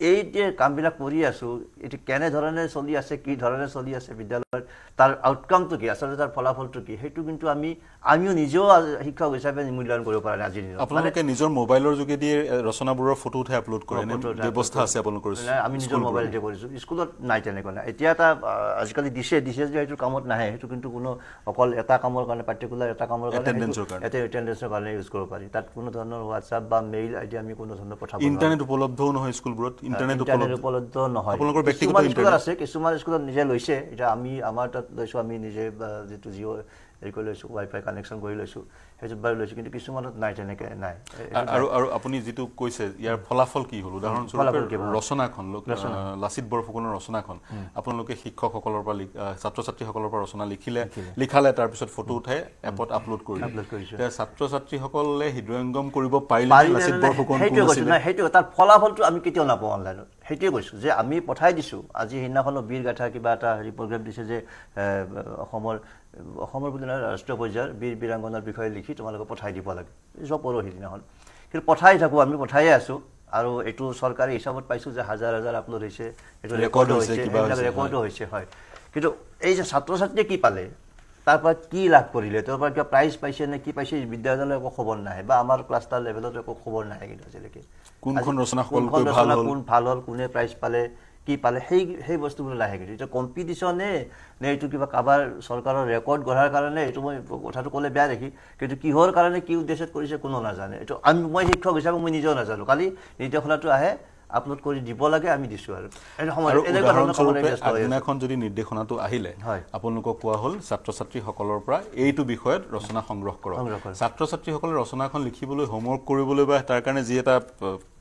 এই যে কামবিলাক কৰি আছোঁ এইটো কেনেধৰণে চলি আছে কি ধৰণে চলি আছে বিদ্যালয়ত তাৰ আউটকামটো কি আচলতে তাৰ ফলাফলটো কি সেইটো কিন্তু আমি আমিও নিজেও আজি শিক্ষক হিচাপে মূল্যায়ন কৰিব পৰা নাই আজিৰ দিনত। আপোনালোকে নিজৰ মোবাইলৰ যোগেদি ৰচনাবোৰৰ ফটো উঠাই আপলোড কৰে ব্যৱস্থা আছে আপোনালোকৰ আমি নিজৰ? মোবাইলতে কৰিছোঁ স্কুলত নাই তেনেকুৱা নাই। এতিয়া এটা আজিকালি দিছে দিছে যে সেইটো কামত নাহে সেইটো কিন্তু কোনো অকল এটা কামৰ কাৰণে পাৰ্টিকুলাৰ এটা কামৰ কাৰণে এটেণ্ডেঞ্চৰ কাৰণে। ইউজ কৰিব পাৰি। তাত কোনো ধৰণৰ হোৱাটছআপ বা মেইল আইডি আমি কোনো ধৰণৰ পঠাব। ইণ্টাৰনেট উপলব্ধও নহয় স্কুলবোৰত ইণ্টাৰনেট ইণ্টাৰনেট উপলব্ধ। নহয়। আপোনালোকৰ ব্যক্তিগত কিছুমান স্কুলত ইণ্টাৰনেট? আছে কিছুমান স্কুলত নিজে লৈছে। এতিয়া আমি আমাৰ তাত লৈছোঁ আমি নিজে যিটো জিঅ' হেৰি কৰি লৈছোঁ ৱাই ফাই কানেকশ্যন কৰি লৈছোঁ সেইটোত বাৰু লৈছোঁ কিন্তু কিছুমানত নাই তেনেকৈ নাই। আৰু আৰু আপুনি যিটো কৈছে ইয়াৰ ফলাফল কি হ'ল? উদাহৰণস্বৰূপে? ৰচনাখন লাচিত বৰফুকনৰ ৰচনাখন। আপোনালোকে শিক্ষকসকলৰ পৰা ছাত্ৰ ছাত্ৰীসকলৰ পৰা ৰচনা লিখিলে লিখালে। তাৰপিছত ফটো উঠাই এপত আপলোড কৰিলে। এতিয়া ছাত্ৰ ছাত্ৰীসকলে হৃদয়ংগম কৰিব পাৰিলে লাচিত? বৰফুকন সেইটো তাৰ ফলাফলটো আমি কেতিয়াও নাপাওঁ অনলাইনত সেইটোৱে কৈছোঁ যে আমি পঠাই দিছোঁ আজি সেইদিনাখনো বীৰ গাথা কিবা এটা হেৰি প্ৰগ্ৰেম দিছে যে অসমৰ অসমৰ বুলি নহয় ৰাষ্ট্ৰীয় পৰ্যায়ৰ বীৰ বীৰাংগনাৰ বিষয়ে লিখি তোমালোকে পঠাই দিব লাগে। যোৱা পৰহি দিনাখন। কিন্তু পঠাই থাকোঁ আমি পঠায়ে আছোঁ। আৰু এইটো চৰকাৰী হিচাপত পাইছোঁ যে হাজাৰ হাজাৰ আপলোড হৈছে এইটো ৰেকৰ্ডো হৈছে, এইবিলাক ৰেকৰ্ডো হৈছে হয়। কিন্তু এই যে ছাত্ৰ ছাত্ৰীয়ে কি পালে তাৰ পৰা কি লাভ কৰিলে তেওঁৰ পৰা কিবা প্ৰাইজ পাইছে নে কি পাইছে বিদ্যালয়লৈ একো খবৰ নাহে বা আমাৰ ক্লাষ্টাৰ লেভেলত একো খবৰ নাহে কিন্তু আজিলৈকে। কোনখন ৰচনা কোনখন ৰচনা? কোন ভাল হ'ল কোনে প্ৰাইজ পালে কি পালে সেই সেই বস্তুবোৰ নাহে কিন্তু এতিয়া কম্পিটিশ্যনে নে এইটো কিবা কাৰোবাৰ চৰকাৰৰ ৰেকৰ্ড গঢ়াৰ কাৰণে এইটো মই কথাটো ক'লে বেয়া দেখি কিন্তু কিহৰ কাৰণে কি উদ্দেশ্যত কৰিছে কোনো নাজানে এইটো আমি মই শিক্ষক হিচাপে মই নিজেও নাজানো কালি নিৰ্দেশনাটো আহে আপলোড কৰি দিব লাগে আমি দিছোঁ আৰু। আগদিনাখন যদি নিৰ্দেশনাটো আহিলে হয়। আপোনালোকক কোৱা হ'ল ছাত্ৰ ছাত্ৰীসকলৰ পৰা এইটো বিষয়ত ৰচনা সংগ্ৰহ কৰক। ছাত্ৰ ছাত্ৰীসকলে ৰচনাখন লিখিবলৈ হোমৱৰ্ক কৰিবলৈ বা তাৰ কাৰণে যি এটা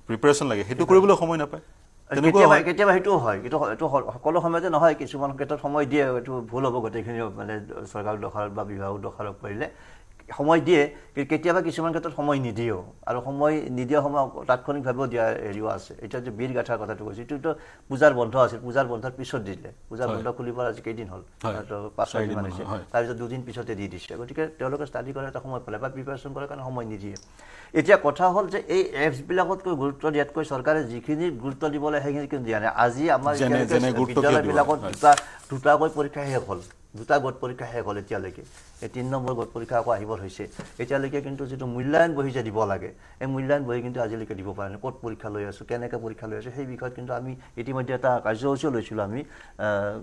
প্ৰিপেৰেশ্যন লাগে সেইটো কৰিবলৈ সময় নাপায় কেতিয়াবা। কেতিয়াবা সেইটোও হয় কিন্তু এইটো সকলো সময়তে নহয় কিছুমান ক্ষেত্ৰত সময় দিয়ে এইটো ভুল হ'ব গোটেইখিনি মানে চৰকাৰক দোষাৰোপ বা বিভাগক দোষাৰোপ কৰিলে সময় দিয়ে কিন্তু কেতিয়াবা কিছুমান ক্ষেত্ৰত সময় নিদিয়েও। আৰু সময় নিদিয়া সময় তাৎক্ষণিকভাৱেও দিয়া হেৰিও আছে। এতিয়া যে বীৰ গাঁথাৰ কথাটো কৈছোঁ এইটোতো পূজাৰ বন্ধ আছিল। পূজাৰ বন্ধৰ পিছত দিলে। পূজাৰ বন্ধ খুলিব আজি কেইদিন হ'ল? হয়। তো পাঁচ ছয় দিন চাৰিদিন মান মান হৈছে। তাৰপিছত দুদিন পিছতে দি দিছে। গতিকে তেওঁলোকে ষ্টাডি কৰাৰ এটা সময় পালে বা প্ৰিপেৰেশ্যন কৰাৰ কাৰণে সময় নিদিয়ে। এতিয়া কথা হ'ল যে এই এপছবিলাকতকৈ গুৰুত্ব দিয়াতকৈ চৰকাৰে যিখিনি গুৰুত্ব দিব লাগে সেইখিনি কিন্তু দিয়া নাই। আজি আমাৰ বিদ্যালয়বিলাকত। দুটা দুটাকৈ পৰীক্ষা শেষ হ'ল। দুটা গোট পৰীক্ষা শেষ হ'ল এতিয়ালৈকে। এই তিনি নম্বৰ গোট পৰীক্ষা আকৌ আহিব হৈছে এতিয়ালৈকে কিন্তু যিটো মূল্যায়ন বহি যে দিব লাগে এই মূল্যায়ন বহি কিন্তু আজিলৈকে দিব পৰা নাই। ক'ত পৰীক্ষা লৈ আছোঁ কেনেকৈ পৰীক্ষা লৈ আছোঁ সেই বিষয়ত কিন্তু আমি ইতিমধ্যে এটা কাৰ্যসূচীও লৈছিলোঁ আমি।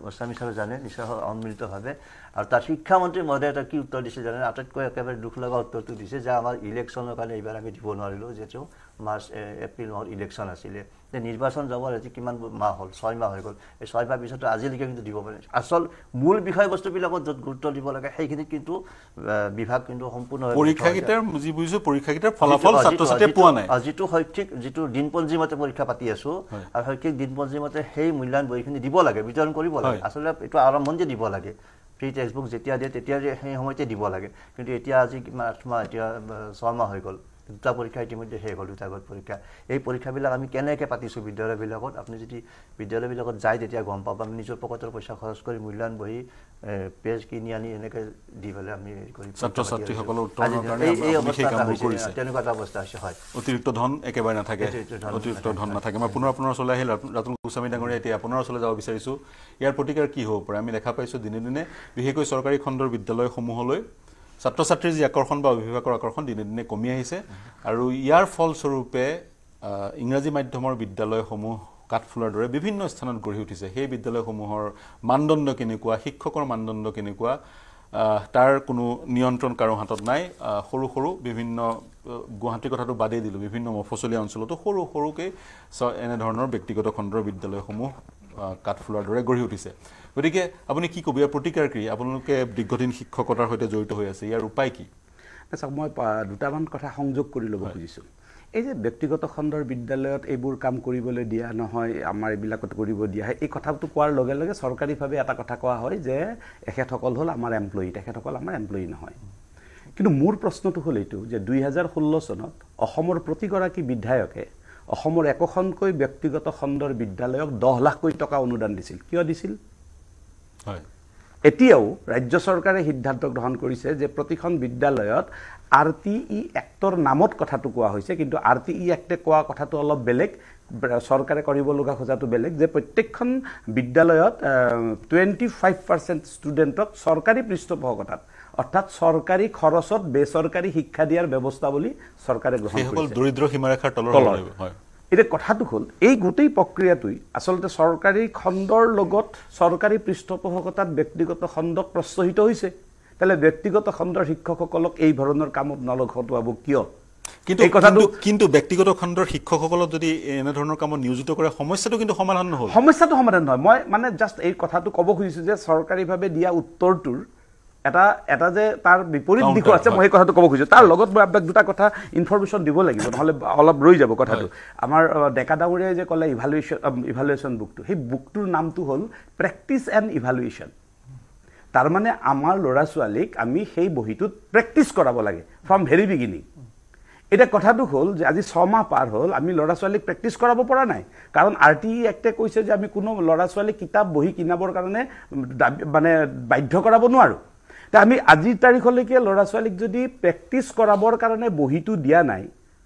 গোস্বামী ছাৰে জানে নিশ্চয় সন্মিলিতভাৱে। আৰু তাত শিক্ষামন্ত্ৰী মহোদয়ে এটা কি উত্তৰ দিছে জানে? আটাইতকৈ একেবাৰে দুখ লগা উত্তৰটো দিছে যে আমাৰ ইলেকশ্যনৰ কাৰণে এইবাৰ আমি দিব নোৱাৰিলোঁ যিহেতু মাৰ্চ এপ্ৰিল মাহত ইলেকশ্যন আছিলে। যে নিৰ্বাচন যাব আজি কিমান মাহ হ'ল? ছয় মাহ হৈ গ'ল। এই ছয় মাহ পিছতো আজিলৈকে কিন্তু দিব পাৰে আচল মূল বিষয়বস্তুবিলাকত য'ত গুৰুত্ব দিব লাগে সেইখিনিত কিন্তু আহ, বিভাগ কিন্তু সম্পূৰ্ণভাৱে পৰীক্ষাকেইটাৰ যি বুজিছো পৰীক্ষাকেইটাৰ ফলাফল যিটো- ছাত্ৰ ছাত্ৰীয়ে যিটো- পোৱা নাই। অ, যিটো শৈক্ষিক যিটো দিনপঞ্জী মতে পৰীক্ষা পাতি আছো আৰু শৈক্ষিক দিনপঞ্জী মতে সেই মূল্যায়ন বহীখিনি দিব লাগে বিতৰণ কৰিব লাগে। আচলতে এইটো আৰম্ভণিতে দিব লাগে ফ্ৰী টেক্সটবুক যেতিয়া দিয়ে তেতিয়া যে সেই সময়তে দিব লাগে। কিন্তু এতিয়া আজি কিমান আঠ মাহ এতিয়া ছমাহ হৈ গ'ল। দুটা পৰীক্ষা ইতিমধ্যে শেষ হ'ল দুটা গোট পৰীক্ষা। এই পৰীক্ষাবিলাক আমি কেনেকৈ পাতিছোঁ বিদ্যালয়বিলাকত আপুনি যদি বিদ্যালয়বিলাকত যায় তেতিয়া গম পাব। আমি নিজৰ পকেটৰ পইচা খৰচ কৰি মূল্যায়ন বহি পেজ কিনি আনি এনেকৈ দি পেলাই আমি ছাত্ৰ ছাত্ৰীসকলৰ। তেনেকুৱা এটা অৱস্থা হৈছে হয়। অতিৰিক্ত ধন একেবাৰে নাথাকে। অতিৰিক্ত ধন নাথাকে মই পুনৰ আপোনাৰ ওচৰলৈ আহিল ৰাতুল গোস্বামী ডাঙৰীয়া এতিয়া আপোনাৰ ওচৰলৈ যাব বিচাৰিছোঁ। ইয়াৰ প্ৰতিকাৰ কি হ'ব পাৰে? আমি দেখা পাইছোঁ দিনে দিনে বিশেষকৈ চৰকাৰী খণ্ডৰ বিদ্যালয়সমূহলৈ ছাত্ৰ ছাত্ৰীৰ যি আকৰ্ষণ বা অভিভাৱকৰ আকৰ্ষণ দিনে দিনে কমি আহিছে। আৰু ইয়াৰ ফলস্বৰূপে ইংৰাজী মাধ্যমৰ বিদ্যালয়সমূহ কাঠফুলাৰ দৰে বিভিন্ন স্থানত গঢ়ি উঠিছে। সেই বিদ্যালয়সমূহৰ মানদণ্ড কেনেকুৱা শিক্ষকৰ মানদণ্ড কেনেকুৱা তাৰ কোনো নিয়ন্ত্ৰণ কাৰো হাতত নাই। সৰু সৰু বিভিন্ন গুৱাহাটীৰ কথাটো বাদেই দিলোঁ বিভিন্ন মফচলীয়া অঞ্চলতো সৰু সৰুকৈ এনেধৰণৰ ব্যক্তিগত খণ্ডৰ বিদ্যালয়সমূহ কাঠফুলাৰ দৰে গঢ়ি উঠিছে। গতিকে আপুনি কি ক'ব? ইয়াৰ প্ৰতিকাৰ কি আপোনালোকে দীৰ্ঘদিন শিক্ষকতাৰ সৈতে জড়িত হৈ আছে। ইয়াৰ উপায় কি? চাওক মই দুটামান কথা সংযোগ কৰি ল'ব খুজিছোঁ। এই যে ব্যক্তিগত খণ্ডৰ বিদ্যালয়ত এইবোৰ কাম কৰিবলৈ দিয়া নহয় আমাৰ এইবিলাকত কৰিব দিয়া হয় এই কথাটো কোৱাৰ লগে লগে চৰকাৰীভাৱে এটা কথা কোৱা হয় যে এখেতসকল হ'ল আমাৰ এমপ্লয়ী তেখেতসকল আমাৰ এমপ্লয়ী নহয়। কিন্তু মোৰ প্ৰশ্নটো হ'ল এইটো যে দুই হাজাৰ ষোল্ল চনত অসমৰ প্ৰতিগৰাকী বিধায়কে অসমৰ একোখনকৈ ব্যক্তিগত খণ্ডৰ বিদ্যালয়ক দহ লাখ কোটি টকা অনুদান দিছিল। কিয় দিছিল? এতিয়াও ৰাজ্য চৰকাৰে সিদ্ধান্ত গ্ৰহণ কৰিছে যে প্ৰতিখন বিদ্যালয়ত আৰ টি ই এক্টৰ নামত কথাটো কোৱা হৈছে কিন্তু আৰ টি ই এক্টে কোৱা কথাটো অলপ বেলেগ চৰকাৰে কৰিব লগা খোজাটো বেলেগ যে প্ৰত্যেকখন বিদ্যালয়ত টুৱেণ্টি ফাইভ পাৰ্চেণ্ট ষ্টুডেণ্টক চৰকাৰী পৃষ্ঠপোষকতাত অৰ্থাৎ চৰকাৰী খৰচত বেচৰকাৰী শিক্ষা দিয়াৰ ব্যৱস্থা বুলি চৰকাৰে গ্ৰহণ কৰিছে। দৰিদ্ৰ সীমাৰেখাৰ তলৰ এতিয়া কথাটো হ'ল এই গোটেই প্ৰক্ৰিয়াটোই আচলতে চৰকাৰী খণ্ডৰ লগত চৰকাৰী পৃষ্ঠপোষকতাত ব্যক্তিগত খণ্ডক প্ৰশ্ৰহিত হৈছে। তেলে ব্যক্তিগত খণ্ডৰ শিক্ষকসকলক এই ধৰণৰ কামত নলগটোৱাব কিয়? কিন্তু এই কথাটো কিন্তু- কিন্তু ব্যক্তিগত খণ্ডৰ শিক্ষকসকলক যদি এনেধৰণৰ কামত নিয়োজিত কৰে সমস্যাটো কিন্তু সমাধান নহ'ল। সমস্যাটো সমাধান নহয়। মই মানে জাষ্ট এই কথাটো ক'ব খুজিছোঁ যে চৰকাৰীভাৱে দিয়া উত্তৰটোৰ এটা এটা যে তাৰ বিপৰীত দিশো আছে মই সেই কথাটো ক'ব খুজিছোঁ। তাৰ লগত মই আপোনাক দুটা কথা ইনফৰমেশ্যন দিব লাগিব নহ'লে অলপ ৰৈ যাব কথাটো। আমাৰ ডেকা ডাঙৰীয়াই যে ক'লে ইভালুৱেশ্যন ইভালুৱেশ্যন বুকটো সেই বুকটোৰ নামটো হ'ল প্ৰেক্টিচ এণ্ড ইভালুৱেশ্যন তাৰমানে আমাৰ ল'ৰা ছোৱালীক আমি সেই বহীটোত প্ৰেক্টিচ কৰাব লাগে ফ্ৰম ভেৰি বিগিনিং এতিয়া কথাটো হ'ল যে আজি ছমাহ পাৰ হ'ল আমি ল'ৰা ছোৱালীক প্ৰেক্টিচ কৰাব পৰা নাই। কাৰণ আৰ টি ই এক্টে কৈছে যে আমি কোনো ল'ৰা ছোৱালীক কিতাপ বহি কিনাবৰ কাৰণে মানে বাধ্য কৰাব নোৱাৰোঁ। আমি আজিৰ তাৰিখলৈকে ল'ৰা ছোৱালীক যদি প্ৰেক্টিচ কৰাবৰ কাৰণে বহীটো দিয়া নাই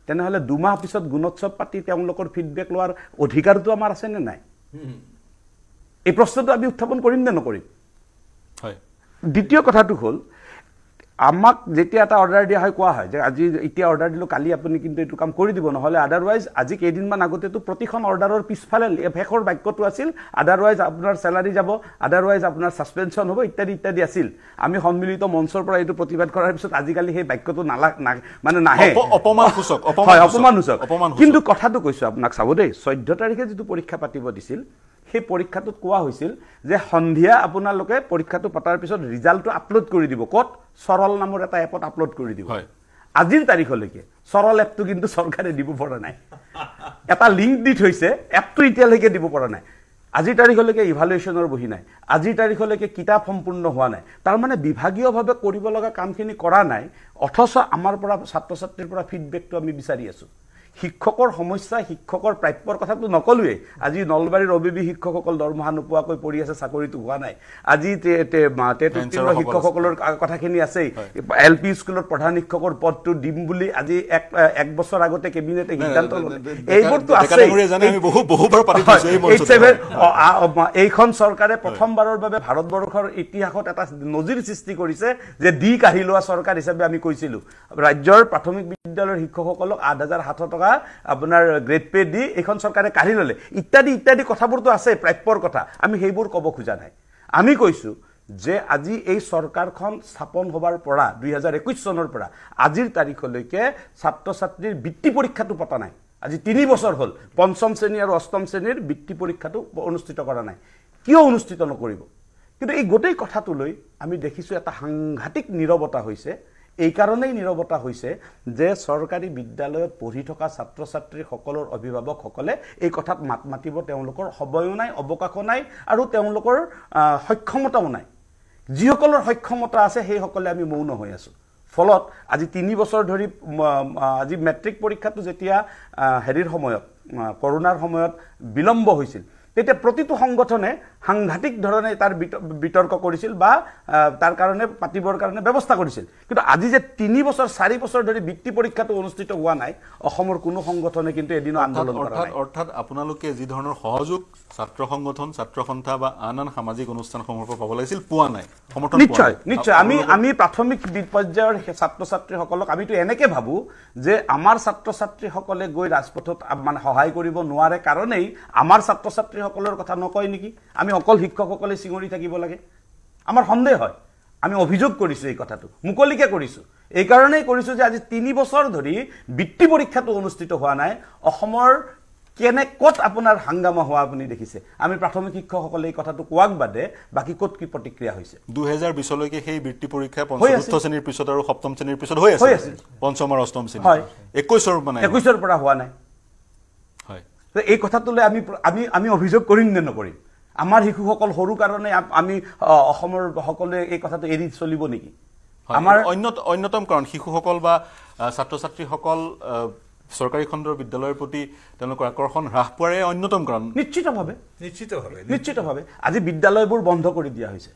তেনেহ'লে দুমাহ পিছত গুণোৎসৱ পাতি তেওঁলোকৰ ফিডবেক লোৱাৰ অধিকাৰটো আমাৰ আছেনে নাই? এই প্ৰশ্নটো আমি উত্থাপন কৰিম নে নকৰিম? হয়। দ্বিতীয় কথাটো হ'ল আমাক যেতিয়া এটা অৰ্ডাৰ দিয়া হয় কোৱা হয় যে আজি এতিয়া অৰ্ডাৰ দিলোঁ কালি আপুনি কিন্তু এইটো কাম কৰি দিব নহ'লে আদাৰৱাইজ আজি কেইদিনমান আগতেতো প্ৰতিখন অৰ্ডাৰৰ পিছফালে শেষৰ বাক্যটো আছিল আদাৰৱাইজ আপোনাৰ চেলাৰী যাব আদাৰৱাইজ আপোনাৰ ছাছপেনশ্যন হ'ব ইত্যাদি ইত্যাদি আছিল। আমি সন্মিলিত মঞ্চৰ পৰা এইটো প্ৰতিবাদ কৰাৰ পিছত আজিকালি সেই বাক্যটো নালা না- মানে নাহে। হয় অপমানসূচক অপমানসূচক। কিন্তু কথাটো কৈছোঁ আপোনাক চাব দেই চৈধ্য তাৰিখে যিটো পৰীক্ষা পাতিব দিছিল সেই পৰীক্ষাটোত কোৱা হৈছিল যে সন্ধিয়া আপোনালোকে পৰীক্ষাটো পতাৰ পিছত ৰিজাল্টটো আপলোড কৰি দিব। ক'ত? চৰল নামৰ এটা এপত আপলোড কৰি দিব। হয়। আজিৰ তাৰিখলৈকে। চৰল এপটো কিন্তু চৰকাৰে দিব পৰা নাই। এটা লিংক দি থৈছে এপটো এতিয়ালৈকে দিব পৰা নাই। আজিৰ তাৰিখলৈকে ইভালুৱেশ্যনৰ বহি নাই। আজিৰ তাৰিখলৈকে কিতাপ সম্পূৰ্ণ হোৱা নাই। তাৰমানে বিভাগীয়ভাৱে কৰিব লগা কামখিনি কৰা নাই অথচ আমাৰ পৰা ছাত্ৰ ছাত্ৰীৰ পৰা ফিডবেকটো আমি বিচাৰি আছোঁ। শিক্ষকৰ সমস্যা শিক্ষকৰ প্ৰাপ্যৰ কথাটো নকলোৱেই আজি নলবাৰীৰ অবিবি শিক্ষকসকল দৰমহা নোপোৱাকৈ পৰি আছে চাকৰিটো হোৱা নাই। আজি শিক্ষকসকলৰ কথাখিনি আছেই এল পি স্কুলত প্ৰধান শিক্ষকৰ পদটো দিম বুলি আজি এক এক বছৰ আগতে কেবিনেটে সিদ্ধান্ত এইবোৰতো ডেকা আছেই। ডাঙৰীয়া জানে আমি বহু- বহুবাৰ পাতি হয়, থৈছোঁ এই মঞ্চতে। eight seven, অ, আ, অ, মা- এইখন চৰকাৰে প্ৰথমবাৰৰ বাবে ভাৰতবৰ্ষৰ ইতিহাসত এটা নজিৰ সৃষ্টি কৰিছে যে দি কাঢ়ি লোৱা চৰকাৰ হিচাপে আমি কৈছিলো। ৰাজ্যৰ প্ৰাথমিক বিদ্যালয়ৰ শিক্ষকসকলক আঠ হাজাৰ সাতশ টকা আপোনাৰ গ্ৰেড পে দি এইখন চৰকাৰে কাঢ়ি ল'লে। ইত্যাদি ইত্যাদি কথাবোৰতো আছে প্ৰাপ্যৰ কথা। আমি সেইবোৰ ক'ব খোজা নাই। আমি কৈছোঁ যে আজি এই চৰকাৰখন স্থাপন হোৱাৰ পৰা দুই হাজাৰ একৈছ চনৰ পৰা আজিৰ তাৰিখলৈকে ছাত্ৰ ছাত্ৰীৰ বৃত্তি পৰীক্ষাটো পতা নাই। আজি তিনি বছৰ হ'ল। পঞ্চম শ্ৰেণী আৰু অষ্টম শ্ৰেণীৰ বৃত্তি পৰীক্ষাটো অনুষ্ঠিত কৰা নাই। কিয় অনুষ্ঠিত নকৰিব? কিন্তু এই গোটেই কথাটোলৈ আমি দেখিছোঁ এটা সাংঘাতিক নীৰৱতা হৈছে এইকাৰণেই নীৰৱতা হৈছে যে চৰকাৰী বিদ্যালয়ত পঢ়ি থকা ছাত্ৰ ছাত্ৰীসকলৰ অভিভাৱকসকলে এই কথাত মাত মাতিব তেওঁলোকৰ সময়ো নাই অৱকাশো নাই আৰু তেওঁলোকৰ সক্ষমতাও নাই। যিসকলৰ সক্ষমতা আছে সেইসকলে আমি মৌন হৈ আছোঁ। ফলত আজি তিনি বছৰ ধৰি আজি মেট্ৰিক পৰীক্ষাটো যেতিয়া হেৰিৰ সময়ত কৰোণাৰ সময়ত বিলম্ব হৈছিল তেতিয়া প্ৰতিটো সংগঠনে সাংঘাতিক ধৰণে তাৰ বিত- বিতৰ্ক কৰিছিল বা তাৰ কাৰণে পাতিবৰ কাৰণে ব্যৱস্থা কৰিছিল। কিন্তু আজি যে তিনি বছৰ চাৰি বছৰ ধৰি বৃত্তি পৰীক্ষাটো অনুষ্ঠিত হোৱা নাই অসমৰ কোনো সংগঠনে কিন্তু এদিনো আন্দোলন অৰ্থাৎ আপোনালোকে যি ধৰণৰ সহযোগ ছাত্ৰ সংগঠন ছাত্ৰ সন্থা বা আন আন সামাজিক অনুষ্ঠানসমূহৰ পৰা পাব লাগিছিল পোৱা নাই সমৰ্থন নিশ্চয়। নিশ্চয়। আমি আমি প্ৰাথমিক পৰ্যায়ৰ ছাত্ৰ ছাত্ৰীসকলক আমিতো এনেকে ভাবো যে আমাৰ ছাত্ৰ ছাত্ৰীসকলে গৈ ৰাজপথত মানে সহায় কৰিব নোৱাৰে কাৰণেই আমাৰ ছাত্ৰ ছাত্ৰীসকলৰ কথা নকয় নেকি? আমি অকল শিক্ষকসকলে চিঞৰি থাকিব লাগে। আমাৰ সন্দেহ হয়। আমি অভিযোগ কৰিছোঁ এই কথাটো মুকলিকে কৰিছোঁ। এইকাৰণেই কৰিছোঁ যে আজি তিনি বছৰ ধৰি বৃত্তি পৰীক্ষাটো অনুষ্ঠিত হোৱা নাই। অসমৰ কেনে ক'ত আপোনাৰ হাংগামা হোৱা আপুনি দেখিছে? আমি প্ৰাথমিক শিক্ষকসকলে এই কথাটো কোৱাক বাদে বাকী ক'ত কি প্ৰতিক্ৰিয়া হৈছে? দুহেজাৰ বিছলৈকে সেই বৃত্তি পৰীক্ষা হৈ পঞ্চম আছিল। শ্ৰেণীৰ পিছত আৰু সপ্তম শ্ৰেণীৰ পিছত হৈ আছে। পঞ্চম আৰু অষ্টম শ্ৰেণী। হয়। একৈছৰ মানে একৈছৰ পৰা হোৱা নাই। হয়। এই কথাটোলৈ আমি আমি আমি অভিযোগ কৰিম নে নকৰিম? আমাৰ শিশুসকল সৰু কাৰণে আমি অসমৰ সকলোৱে এই কথাটো এৰি চলিব নেকি? আমাৰ অন্য- অন্যতম কাৰণ শিশুসকল বা ছাত্ৰ ছাত্ৰীসকল চৰকাৰী খণ্ডৰ বিদ্যালয়ৰ প্ৰতি তেওঁলোকৰ আকৰ্ষণ হ্ৰাস পোৱাৰে অন্যতম কাৰণ। নিশ্চিতভাৱে। নিশ্চিতভাৱে নিশ্চিতভাৱে। আজি বিদ্যালয়বোৰ বন্ধ কৰি দিয়া হৈছে।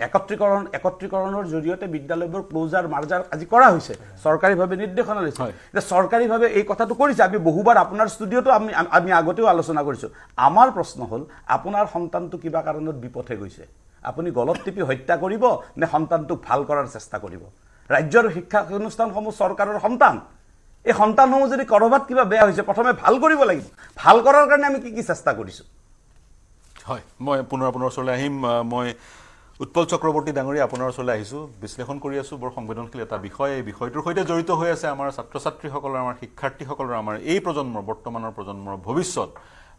একত্ৰীকৰণ একত্ৰীকৰণৰ জৰিয়তে বিদ্যালয়বোৰ ক্লোজাৰ মাৰ্জাৰ আজি কৰা হৈছে। চৰকাৰীভাৱে নিৰ্দেশনা লৈছে হয়। যে চৰকাৰীভাৱে এই কথাটো কৰিছে। আমি বহুবাৰ আপোনাৰ ষ্টুডিঅ'টো আমি আমি আগতেও আলোচনা কৰিছোঁ। আমাৰ প্ৰশ্ন হ'ল আপোনাৰ সন্তানটো কিবা কাৰণত বিপথে গৈছে? আপুনি গলত টিপি হত্যা কৰিব নে সন্তানটোক ভাল কৰাৰ চেষ্টা কৰিব? ৰাজ্যৰ শিক্ষা অনুষ্ঠানসমূহ চৰকাৰৰ সন্তান। এই সন্তানসমূহ যদি ক'ৰবাত কিবা বেয়া হৈছে প্ৰথমে ভাল কৰিব লাগিব। ভাল কৰাৰ কাৰণে আমি কি কি চেষ্টা কৰিছোঁ? হয় মই পুনৰ আপোনাৰ ওচৰলৈ আহিম। আহ, মই উৎপল চক্ৰৱৰ্তী ডাঙৰীয়া আপোনাৰ ওচৰলৈ আহিছোঁ। বিশ্লেষণ কৰি আছোঁ বৰ সংবেদনশীল এটা বিষয়। এই বিষয়টোৰ সৈতে জড়িত হৈ আছে আমাৰ ছাত্ৰ ছাত্ৰীসকলৰ আমাৰ শিক্ষাৰ্থীসকলৰ আমাৰ এই প্ৰজন্মৰ বৰ্তমানৰ প্ৰজন্মৰ ভৱিষ্যত।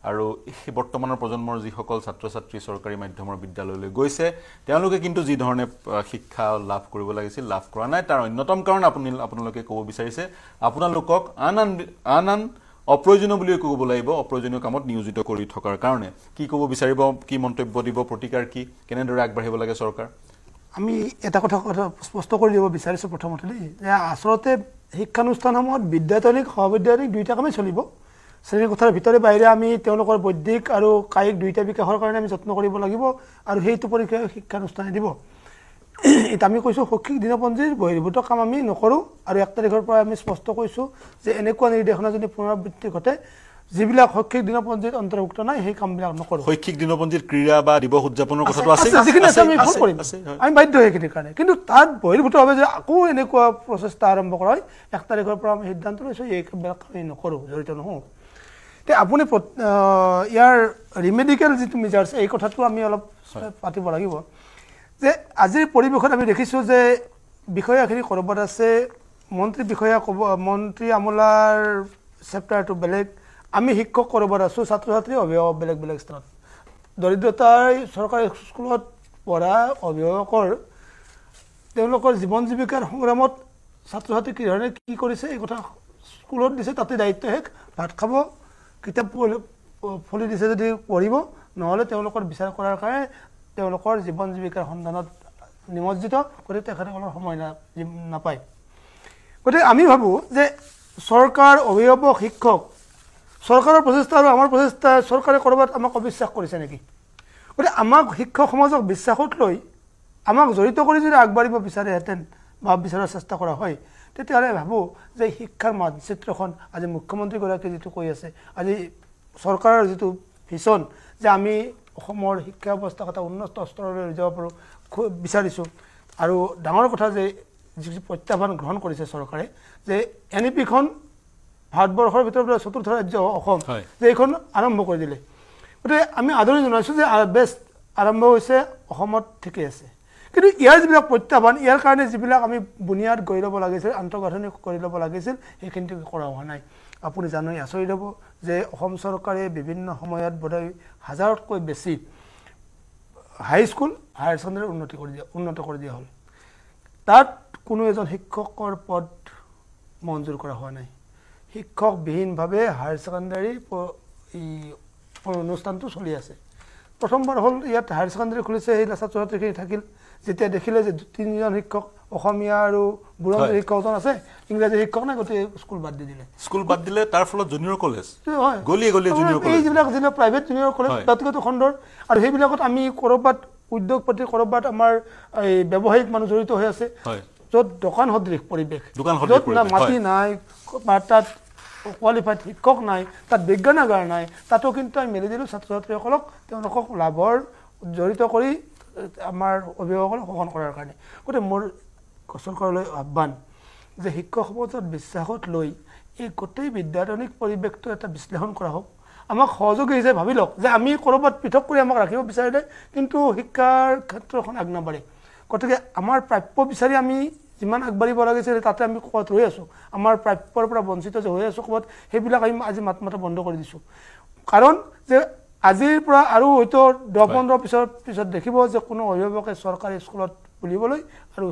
আৰু সেই বৰ্তমানৰ প্ৰজন্মৰ যিসকল ছাত্ৰ ছাত্ৰী চৰকাৰী মাধ্যমৰ বিদ্যালয়লৈ গৈছে তেওঁলোকে কিন্তু যি ধৰণে আহ, শিক্ষা লাভ কৰিব লাগিছিল লাভ কৰা নাই। তাৰ অন্যতম কাৰণ আপুনি আপোনালোকে ক'ব বিচাৰিছে আপোনালোকক আন আন আন আন অপ্ৰয়োজনীয় বুলিয়ে ক'ব লাগিব অপ্ৰয়োজনীয় কামত নিয়োজিত কৰি থকাৰ কাৰণে। কি ক'ব বিচাৰিব কি মন্তব্য দিব প্ৰতিকাৰ কি কেনেদৰে আগবাঢ়িব লাগে চৰকাৰ? আমি এটা কথা স্পষ্ট কৰি দিব বিচাৰিছোঁ প্ৰথমতে দেই যে আচলতে শিক্ষানুষ্ঠানসমূহত বিদ্যায়তনিক সহবিদ্যায়তনিক দুইটা কামেই চলিব। শ্ৰেণীকোঠাৰ ভিতৰে বাহিৰে আমি তেওঁলোকৰ বৈদিক আৰু কায়িক দুইটা বিকাশৰ কাৰণে আমি যত্ন কৰিব লাগিব আৰু সেইটো পৰীক্ষা শিক্ষানুষ্ঠানে দিব। এতিয়া আমি কৈছোঁ শৈক্ষিক দিনপঞ্জীৰ বহিৰ্ভূত কাম আমি নকৰোঁ আৰু এক তাৰিখৰ পৰা আমি স্পষ্ট কৈছোঁ যে এনেকুৱা নিৰ্দেশনা যদি পুনৰাবৃত্তি ঘটে যিবিলাক শৈক্ষিক দিনপঞ্জীত অন্তৰ্ভুক্ত নাই সেই কামবিলাক নকৰোঁ। শৈক্ষিক দিনপঞ্জীত ক্ৰীড়া বা দিৱস উদযাপনৰ কথাটো আছে যিখিনি আছে আমি কৰিম। আমি বাধ্য সেইখিনিৰ কাৰণে। কিন্তু তাত বহিৰ্ভূতভাৱে যে আকৌ এনেকুৱা প্ৰচেষ্টা আৰম্ভ কৰা হয় এক তাৰিখৰ পৰা আমি সিদ্ধান্ত লৈছোঁ এইবিলাক আমি নকৰোঁ জড়িত নহওঁ। এতিয়া আপুনি ইয়াৰ ৰিমেডিকেল যিটো মেজাৰ্ছ এই কথাটো আমি অলপ পাতিব লাগিব। যে আজিৰ পৰিৱেশত আমি দেখিছোঁ যে বিষয়াখিনি ক'ৰবাত আছে মন্ত্ৰী বিষয়া ক'ব মন্ত্ৰী আমোলাৰ চেপ্টাৰটো বেলেগ আমি শিক্ষক ক'ৰবাত আছোঁ ছাত্ৰ ছাত্ৰী অভিভাৱক বেলেগ বেলেগ স্থানত। দৰিদ্ৰতাই চৰকাৰী স্কুলত পঢ়া অভিভাৱকৰ তেওঁলোকৰ জীৱন জীৱিকাৰ সংগ্ৰামত ছাত্ৰ ছাত্ৰী কি ধৰণে কি কৰিছে এই কথা স্কুলত দিছে তাতে দায়িত্ব শেষ ভাত খাব। কিতাপ ফলি দিছে যদি পঢ়িব নহ'লে তেওঁলোকৰ বিচাৰ কৰাৰ কাৰণে তেওঁলোকৰ জীৱন জীৱিকাৰ সন্ধানত নিমজ্জিত গতিকে তেখেতসকলৰ সময় নাপায়। গতিকে আমি ভাবোঁ যে চৰকাৰ অভিভাৱক শিক্ষক চৰকাৰৰ প্ৰচেষ্টা আৰু আমাৰ প্ৰচেষ্টা চৰকাৰে ক'ৰবাত আমাক অবিশ্বাস কৰিছে নেকি? গতিকে আমাক শিক্ষক সমাজক বিশ্বাসত লৈ আমাক জড়িত কৰি যদি আগবাঢ়িব বিচাৰেহেঁতেন বা বিচৰাৰ চেষ্টা কৰা হয় তেতিয়াহ'লে ভাবোঁ যে শিক্ষাৰ মানচিত্ৰখন আজি মুখ্যমন্ত্ৰীগৰাকীয়ে যিটো কৈ আছে আজি চৰকাৰৰ যিটো ভিছন যে আমি অসমৰ শিক্ষা ব্যৱস্থাক এটা উন্নত স্তৰলৈ লৈ যাব পাৰোঁ খুব বিচাৰিছোঁ। আৰু ডাঙৰ কথা যে যি প্ৰত্যাহ্বান গ্ৰহণ কৰিছে চৰকাৰে যে এন ই পিখন ভাৰতবৰ্ষৰ ভিতৰত চতুৰ্থ ৰাজ্য অসম। যে এইখন আৰম্ভ কৰি দিলে। গতিকে আমি আদৰণি জনাইছোঁ যে বেষ্ট আৰম্ভ হৈছে অসমত ঠিকেই আছে। কিন্তু ইয়াৰ যিবিলাক প্ৰত্যাহ্বান ইয়াৰ কাৰণে যিবিলাক আমি বুনিয়াদ গঢ়ি ল'ব লাগিছিল আন্তঃগাঁথনি কৰি ল'ব লাগিছিল সেইখিনিতো কৰা হোৱা নাই। আপুনি জানি আচৰিত হ'ব যে অসম চৰকাৰে বিভিন্ন সময়ত বোধহয় হাজাৰতকৈ বেছি হাইস্কুল হায়াৰ ছেকেণ্ডেৰী উন্নতি কৰি দিয়া উন্নত কৰি দিয়া হ'ল। তাত কোনো এজন শিক্ষকৰ পদ মঞ্জুৰ কৰা হোৱা নাই। শিক্ষকবিহীনভাৱে হায়াৰ ছেকেণ্ডাৰী প- ই অনুষ্ঠানটো চলি আছে। প্ৰথমবাৰ হ'ল ইয়াত হায়াৰ ছেকেণ্ডাৰী খুলিছে সেই ছাত্ৰ ছাত্ৰীখিনি থাকিল। যেতিয়া দেখিলে যে তিনিজন শিক্ষক অসমীয়া আৰু বুৰঞ্জী। শিক্ষকজন আছে ইংৰাজী শিক্ষক নাই গতিকে স্কুল বাদ দি দিলে স্কুল বাদ দিলে তাৰ ফলত জুনিয়ৰ কলেজ হয়। গলিয়ে গলিয়ে জুনিয়ৰ এই কলেজ যিবিলাক যিবিলাক প্ৰাইভেট জুনিয়ৰ কলেজ। ব্যক্তিগত খণ্ডৰ আৰু সেইবিলাকত আমি ক'ৰবাত উদ্যোগপতি ক'ৰবাত আমাৰ এই ব্যৱসায়িক মানুহ জড়িত হৈ আছে য'ত দোকান সদৃশ পৰিৱেশ য'ত না মাটি। নাই বা তাত কোৱালিফাইড শিক্ষক নাই তাত বিজ্ঞানাগাৰ নাই তাতো কিন্তু আমি মেলি দিলোঁ ছাত্ৰ ছাত্ৰীসকলক তেওঁলোকক লাভৰ জড়িত কৰি আমাৰ অভিভাৱকসকলক শোষণ কৰাৰ কাৰণে। গতিকে মোৰ চৰকাৰলৈ আহ্বান যে শিক্ষক সমাজত বিশ্বাসত লৈ এই গোটেই বিদ্যায়তনিক পৰিৱেশটো এটা বিশ্লেষণ কৰা হওক। আমাক সহযোগী হিচাপে ভাবি লওক যে আমি ক'ৰবাত পৃথক কৰি আমাক ৰাখিব বিচাৰিলে কিন্তু শিক্ষাৰ ক্ষেত্ৰখন আগ নাবাঢ়ে গতিকে আমাৰ প্ৰাপ্য বিচাৰি আমি যিমান আগবাঢ়িব লাগিছিল তাতে আমি ক'ৰবাত ৰৈ আছোঁ। আমাৰ প্ৰাপ্যৰ পৰা বঞ্চিত যে হৈ আছোঁ ক'ৰবাত সেইবিলাক আমি আজি মাত মাতা বন্ধ কৰি দিছোঁ। কাৰণ যে আজিৰ পৰা আৰু হয়তো দহ পোন্ধৰ পিছৰ পিছত দেখিব যে কোনো অভিভাৱকে চৰকাৰী স্কুলত বুলিবলৈ আৰু